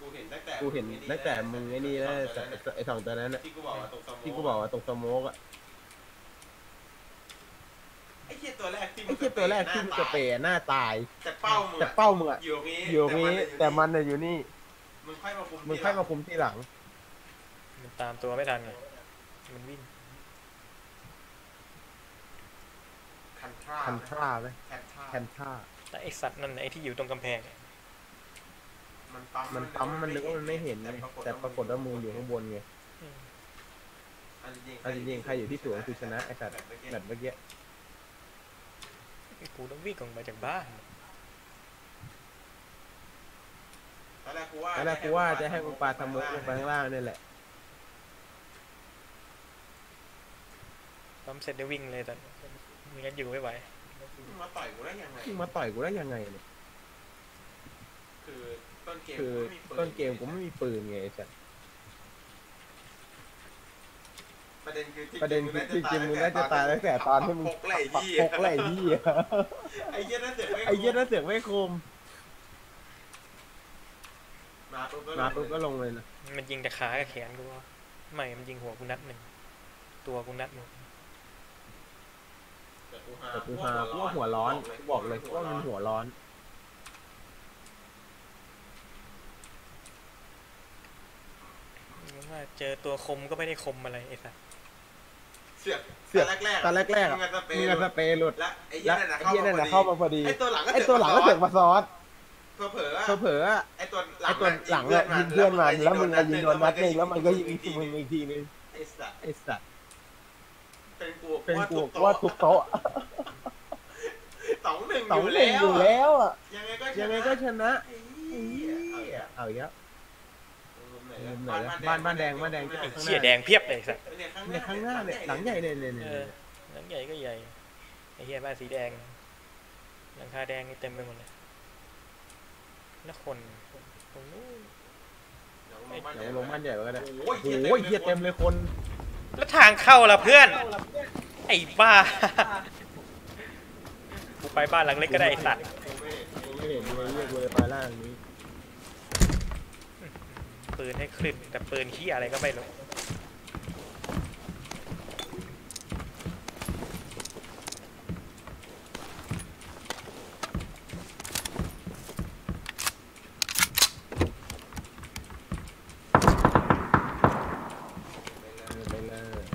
กูเห็นตั้งแต่กูเห็นตั้งแต่มึงไอ้นี่แล้วแต่ไอ้สองตัวนั้นน่ะที่กูบอกว่าตกสมองที่กูบอกว่าตกสโมกอะไอ้เหี้ยตัวแรกที่ไอ้เหี้ยตัวแรกที่มึงจะเปย์หน้าตายแต่เป้ามึงแต่อะเป้ามึงอะอยู่ตรงนี้อยู่ตรงนี้แต่มันน่ะอยู่นี่ มึงค่อยมาคุมมึงค่อยมาคุมที่หลัง มันตามตัวไม่ทันไงมันวิ่งคันท่าคันท่าไหมแคนท่าแคนท่าแต่ไอสัตว์นั่นน่ะไอที่อยู่ตรงกำแพงเนี่ยมันปั๊มมันปั๊มมันนึกว่ามันไม่เห็นไงแต่ปรากฏว่ามึงอยู่ข้างบนไงอืมเอาจริงๆใครอยู่ที่สูงคือชนะไอ้สัตว์แบบเมื่อกี้กูต้องวิ่งออกมาจากบ้าน ตอนแรกกูว่าตอนแรกกูว่าจะให้มึงปาทำมุกลงไปข้างล่างนี่แหละปั๊มเสร็จได้วิ่งเลยแต่ไม่งั้นอยู่ไม่ไหวมึงมาต่อยกูได้ยังไงมึงมาต่อยกูได้ยังไงเนี่ยคือต้นเกมคือกูไม่มีปืต้นเกมกูไม่มีปืนไงไอ้สัตว์ประเด็นคือประเด็นคือจริงๆมึงน่าจะตายตั้งแต่ตอนที่มึงพกไหล่ปักที่พกไหล่ที่อะไอ้เหี้ยนั่นเสร็จไม่ไอ้เหี้ยน่าเสือกไม่คม มาปุ๊บก็มาปุ๊บก็ลงเลยนะมันยิงแต่ขากับแขนกูวะไม่มันยิงหัวกูนัดหนึ่งตัวกูนัดหนึ่งแต่กูหากูว่าหัวร้อนกูบอกเลยกูว่ามันหัวร้อนยังว่าเจอตัวคมก็ไม่ได้คมอะไรไอ้สัสเสือกเสือกตอนแรกๆตอนแรกๆมึอะงอะสเปรมึงย์อะสเปรย์หลุดและไอ้เหี้แล้ยวนั่นน่ะไอ้เหี้ยนั่นน่ะเข้ามาพอดีไอ้ตัวหลังก็ไอ้ตัวหลังก็เสือกมาซ้อน เผลอๆอะเผลอๆอะไอ้ตัวหลัไอ้งตัวหลังอะยิงเพื่อนมันแล้วมึงอะยิงโดนนัดหนึ่งแล้วมันก็ยิงมึงอีกทีนึงไอ้สัตว์ไอ้สัตว์เป็นกูเป็นกูว่าว่าทุกโต๊ะตสองหนึ่งสองอยู่หนึ่งแล้วอยู่อะแล้วอะยังไงก็ยังไงก็ชนะไอ้ไอ้เหี้เหี้ยยเอาอีกแล้วมุมไหนบ้านนะบ้าบ้านนแดบ้านนแดแดงงบ้าบ้านนแดแดงงข้างหน้าเชี่ยแดงเพียบเลยสัสเนี่ยข้างหเนี่ยน้าข้างหน้าเนี่ยหลังใหญ่เนี่ยเนี่ยเอเนี่ยอหลังใหญ่ก็ใหญ่ไอ้เหี้ยบ้านสีแดงหลังคาแดงนี่เต็มไปหมดเลย แล้วคนตรงนู้นเดี๋ยวลงบ้านใหญ่ไว้ก็ได้โอ้ยโอ้ยเฮียเต็มเลยคน แล้วทางเข้าล่ะเพื่อน ไอ้บ้า กูไปบ้านหลังเล็กก็ได้ไอ้สัตว์ไม่เห็นเลยเรียกเลยปลาล่างนี้ ปืนให้ขึ้นแต่ปืนขี้ยอะไรก็ไม่รู้ ไปเลย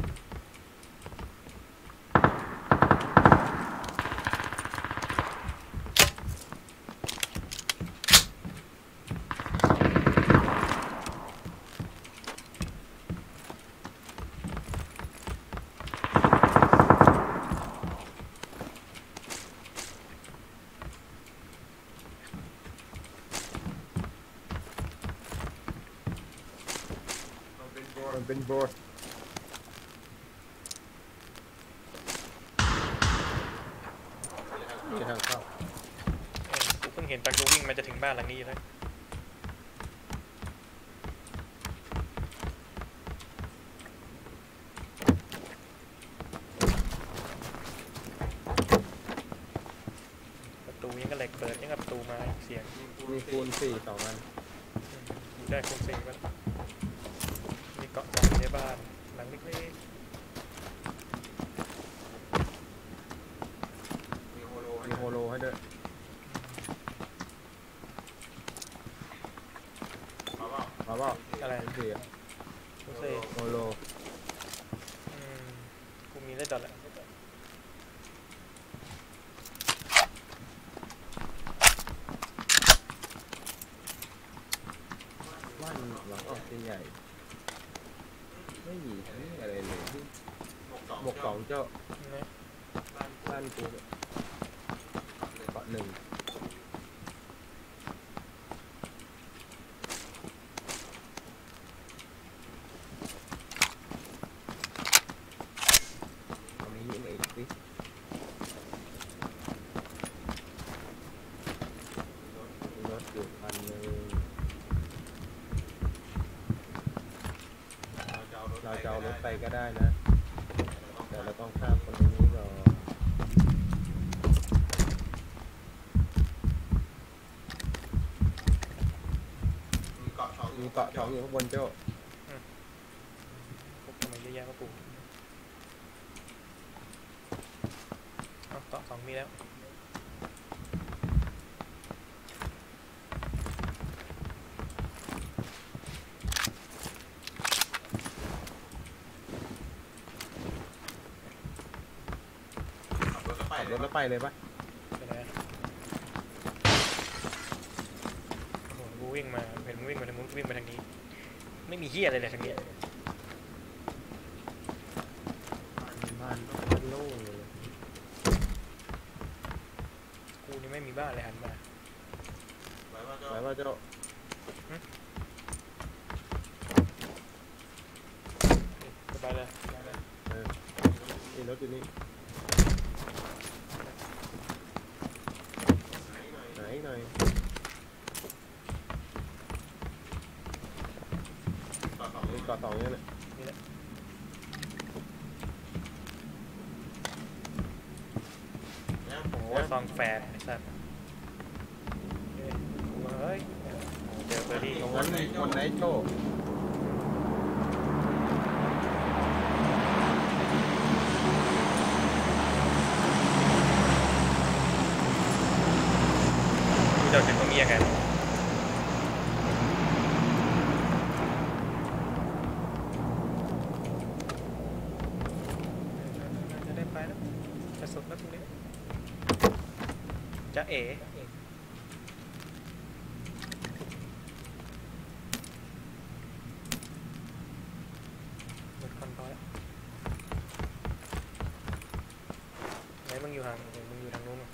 มันเป็นโบสนี่ทางเข้า เออกูเพิ่งเห็นตอนกูวิ่งมันจะถึงบ้านหลังนี้อยู่แล้ว ประตูยังก็เหล็กเปิดยังกับประตูไม้เสียง มีคูณสี่สองอัน อืมได้คงเสียงไปแล้วมีเกาะกลางในบ้านหลังเล็ก มีโฮโล มีโฮโลให้ด้วย เอาเปล่า เอาเปล่า ๆอะไร เป็นสี่อะ กูเซ่ โฮโล อืมกูมีได้ดอทแหละ บ้านหลังออกใหญ่ไม่มีไม่มีอะไรเลยที่ หมกสอง หมกสองเจ้า นะ บ้าน บ้านกูเนี่ยเกาะหนึ่ง เอานี้ยิงอีกสิมีรถอยู่คันหนึง เราจะเอารถ เราจะเอารถ ไปก็ก็ได้นะ แต่เราต้องข้ามคนนี้ก่อนมีเกาะสองมีเกาะสองอยู่ข้างบนเจ้า พวกทำไมเยอะแยะมาปลูกเอาเกาะสองมีแล้ว ขับ รถก็ไปขับเลรยถแล้วไปเลยปะไปไหนอะโอ้โหกูวิ่งมาเห็นมึงวิ่งมาทางนู้นกูวิ่งมาทางนี้ ไม่มีเฮียอะไรเลยทางเนี้ยบ้านบ้านโล่งเลยกูนี่ไม่มีบ้านเลยหันมา ไว้ว่าจะหมายว่าเจ้า สบายเลย นี่รถอยู่นี่ ไหนหน่อย ไหนหน่อย เกาะ สองนี่เกาะสองเนี่ยแหละเนี่ยโอ้โหซองแฟนไอ้สัตว์เฮ้ยกูว่าเฮ้ยเจอเบอร์รี่ตรงนั้นคนไหนโจ้กูจะเอาถึงตรงนี้ยังไงจะได้ไปแล้วจะสุดแล้วตรงนี้จะเอ๋หมดคอนร้อยไหนมึงอยู่ห่างเดี๋ยวมึงอยู่ทางนู้นมั้ง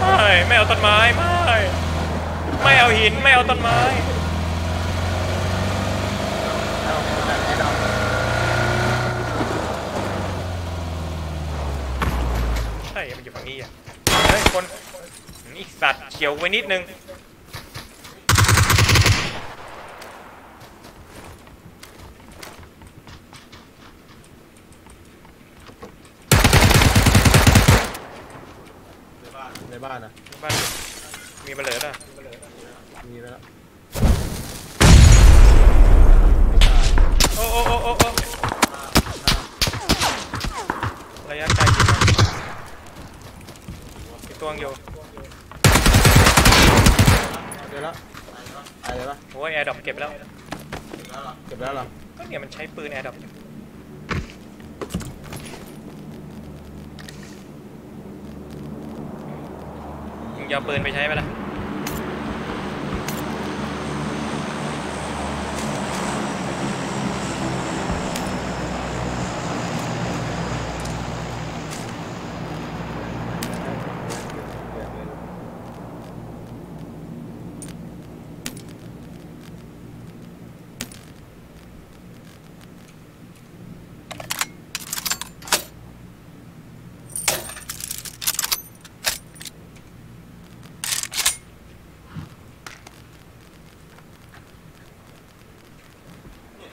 ไม่ไม่เอาต้นไม้ไม่ ไม่เอาหินไม่เอาต้นไม้เอาแต่แอร์ดรอปใช่มันอยู่ฝั่งนี้อะเฮ้ยคนนี่สัตว์เขียวไว้นิดนึงในบ้านในบ้านนะบ้านมีมาเหลืออะ มีไปแล้วโอ้โอ้โอ้โอ้โอ้ระยะไกลจริงนะมีตัวอยู่เดี๋ยวแล้วตายเลยปะโอ้ย airdrop เก็บแล้วแล้วล่ะเก็บแล้วเหรอก็เนี่ยมันใช้ปืน airdropมึงจะเอาปืนไปใช้ไหมล่ะ เก็บเลย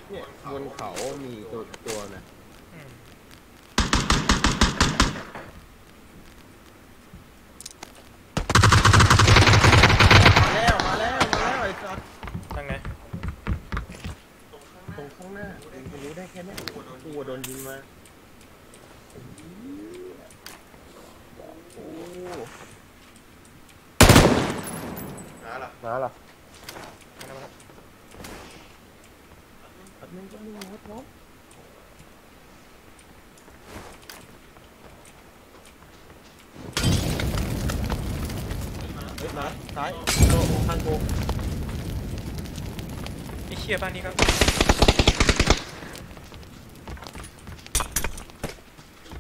เนี่ยบนเขามีตัวตัวนะ อืม มาแล้วมาแล้วมาแล้วไอ้สัตว์ ทางไหน ตรงข้างหน้า ตรงข้างหน้ามึงรู้ได้แค่เนี้ยกูโดนยิงมาโอ้ หาล่ะ มาล่ะ มาแล้วมาแล้ว แป๊บนึงก็มีรถล้มเฮ้ยมาซ้ายโอ้ข้างกู ไอ้เชี่ยบ้านนี้ก็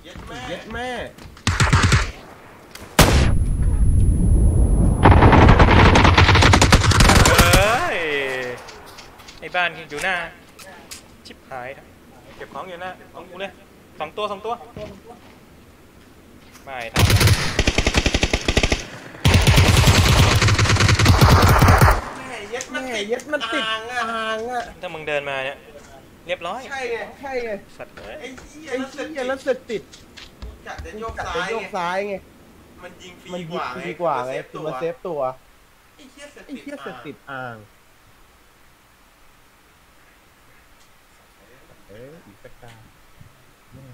เย็ดแม่เย็ดแม่เอ้ยไอ้บ้านอยู่หน้า ชิบหายครับเก็บของอยู่หน้าของกูเลยสองตัวสองตัว ไม่ทำแม่เย็ดมันแม่ติดเย็ดมันติด อ่างอะอ่างอะ ถ้ามึงเดินมาเนี่ย เรียบร้อยใช่ไงใช่ไงสัตว์เอ้ยไอ้เหี้ยไอ้แล้วเสร็เหี้จยแล้วเสร็จติดกะจะโยกกัดซ้าจะยโยกไงซ้ายไง มันยิงฟรีมันกยิว่าไงดีกว่าไงเซฟคือตัวมาเซฟตัวไอ้เหี้ยเสร็จไอ้ติดเหี้ยเสร็จติดอ่างเอ๊ะอีกสักตาแม่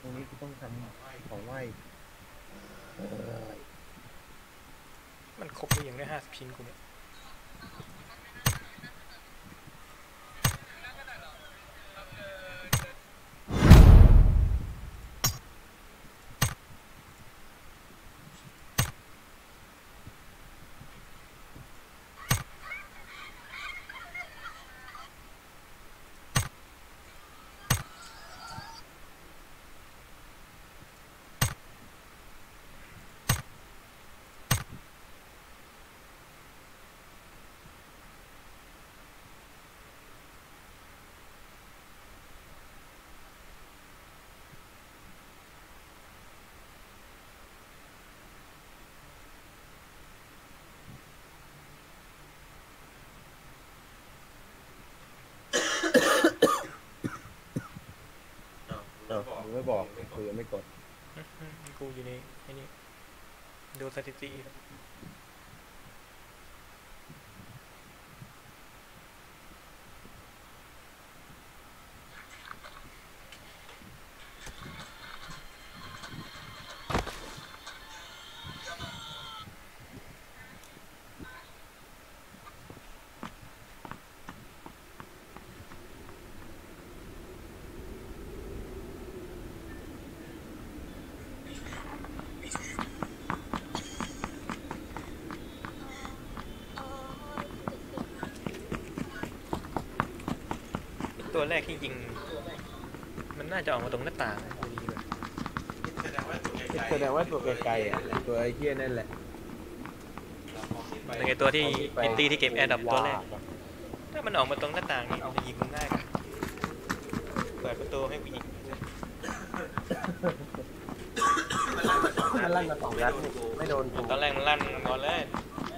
ตรงนี้กูต้องทำของไหวเออมันครบหรือยังได้ห้าสิบชิ้นกูเนี่ย กูยังไม่กดกูอยู่ในไอ้นี่ดูสถิติ แรกที่ยิง มันน่าจะออกมาตรงหน้าต่างนะพอดีเลยแสดงว่าตัวไกลๆแสดงว่าตัวไกลๆอะตัวไอ้เหี้ยนั่นแหละในไงตัวที่พิตตี้ที่เก็บ airdrop ตัวแรก ถ้ามันออกมาตรงหน้าต่างนี่มันจะยิงมึงง่ายกว่าเปิดประตูให้กูยิงมันลั่นมาสองนัดไม่โดนกูตอนแรกมันลั่นก่อนเลย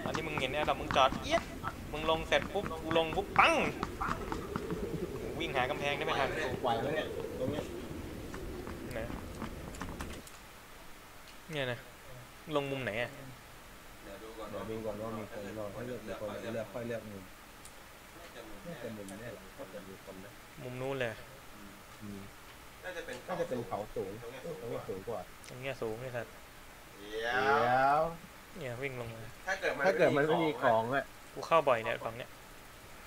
ตอนที่มึงเห็น airdrop มึงจอดเอี๊ยดมึงลงเสร็จปุ๊บกูลงปุ๊บปังวิ่ง หากำแพงได้ไม่ทันไหวแล้วเนี่ยตรงเนี้ยนะเนี่ยนะลงมุมไหนอะเดี๋ยวดูก่อนเดี๋ยวมีก่อนว่ามีคนรอให้เลือกมีคนเลือกค่อยเลือกมุมน่าจะมุมเนี่ยแหละก็จะมีคนนะมุมนู้นเลยอืมน่าจะเป็นน่าจะเป็นเขาสูงตรงนี้สูงกว่าตรงเนี้ยสูงเลยครับเดี๋ยเดี๋วยวเนี่ยวิ่งลงมาถ้าเกิดมันถ้าเกิดมันไม่มีของอะกูเข้าบ่อยเนี่ยฝั่งเนี้ย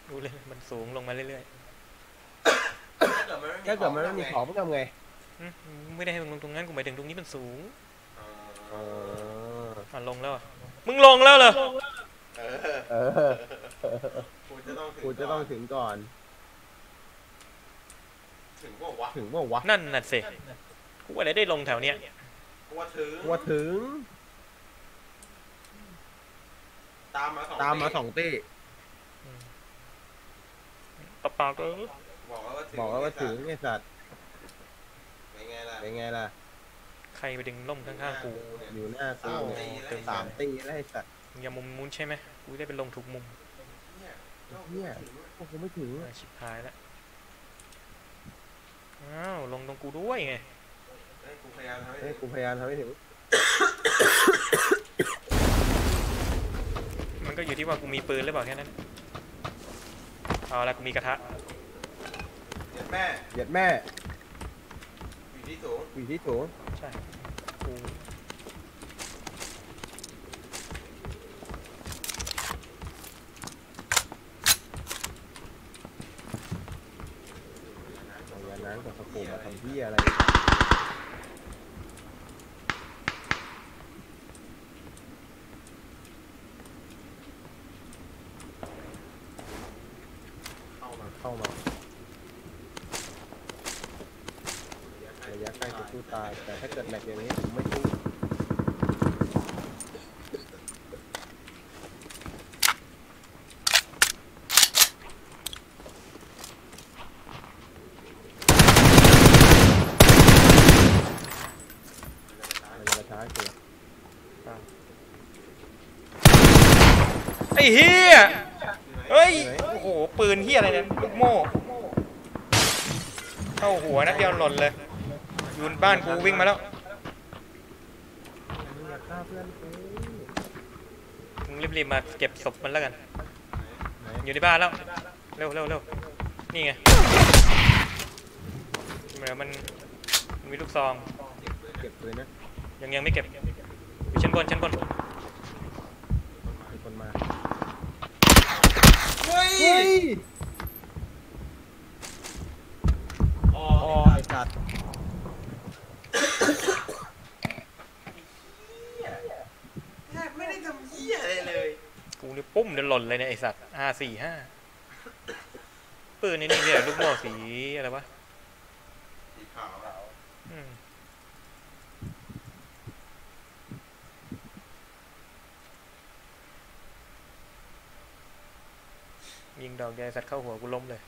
ดูเลยมันสูงลงมาเรื่อย ถ้าเกิดมันไม่มีถ้าเกิดมันไม่มีของมันทำไงๆอืมไม่ได้ให้มึงลงตรงนั้นกูหมายถึงตรงนี้มันสูงอ๋เออออะลงแล้วอะมึงลงแล้วเหรอเออเออกูจะต้องถึงกูจะต้องถึงก่อน ถึงว่าวะถึงว่าวะนั่นน่ะสิกูว่าได้ลงแถวเนี้ยกูว่าถึงว่าถึงตามมาสองตามมาปีสองตี้ ปะปาก็ บอกแล้วว่าถึงบอกแล้วว่าถึงไอ้สัตว์เป็นไงล่ะเป็นไงล่ะ ใครไปดึงล่มข้างๆกูอยู่หน้ากูสามเนี่ยตีแล้วเป็นสามตีแล้วไอ้สัตว์มึงอย่ามุมมุ้นใช่ไหมกูได้ไปลงถูกมุมเนี่ยเนี่ยพวกกูไม่ถึงอะชิบหายแล้วอ้าวลงตรงกูด้วยไงเอ้ยกูพยายามทำให้เฮ้ยกูพยายามทำให้ถึงมันก็อยู่ที่ว่ากูมีปืนหรือเปล่าแค่นั้น เอาละกูมีกระทะ เดี๋ยวแม่เหยียดแม่อยู่ที่สูงอยู่ที่สูงใช่กูเอายาน้ำกับสกูปมาทำที่อะไร เข้ามา เข้ามาระยะใกล้จะสู้ตาย แต่ ถ้าเกิดแมตช์อย่างนี้ผมไม่สู้มันจะช้าเกินไอ้เฮียเฮ้ย โอ้โห ปืนเฮียอะไรเนี่ยลูกโม่ เข้าหัวนัดเดียวหล่นเลย อยูนบ้านกูวิ่งมาแล้วมึงอย่าฆ่าเพื่อนกูมึงรีบๆมาเก็บศพมันแล้วกันไหนอยู่ในบ้านแล้ว เร็วเร็วเร็วนี่ไงเดี๋ยวมันมันมีลูกซอง เก็บเลยนะ ยังยังไม่เก็บอยู่ชั้นบนชั้นบน มีคนมา เฮ้ย เฮ้ย อ๋อ อ๋อไอ้สัตว์ แทบไม่ได้ทำเหี้ยอะไรเลย กูนี่ปุ้มเดิน หล่นเลยเนี่ยไอสัตว์ R สี่ห้าปืนนี่นี่เนี่ยลูกโม่สีอะไรวะสีขาวอะอืมยิงดอกใหญ่สัตว์เข้าหัวกูล้มเลย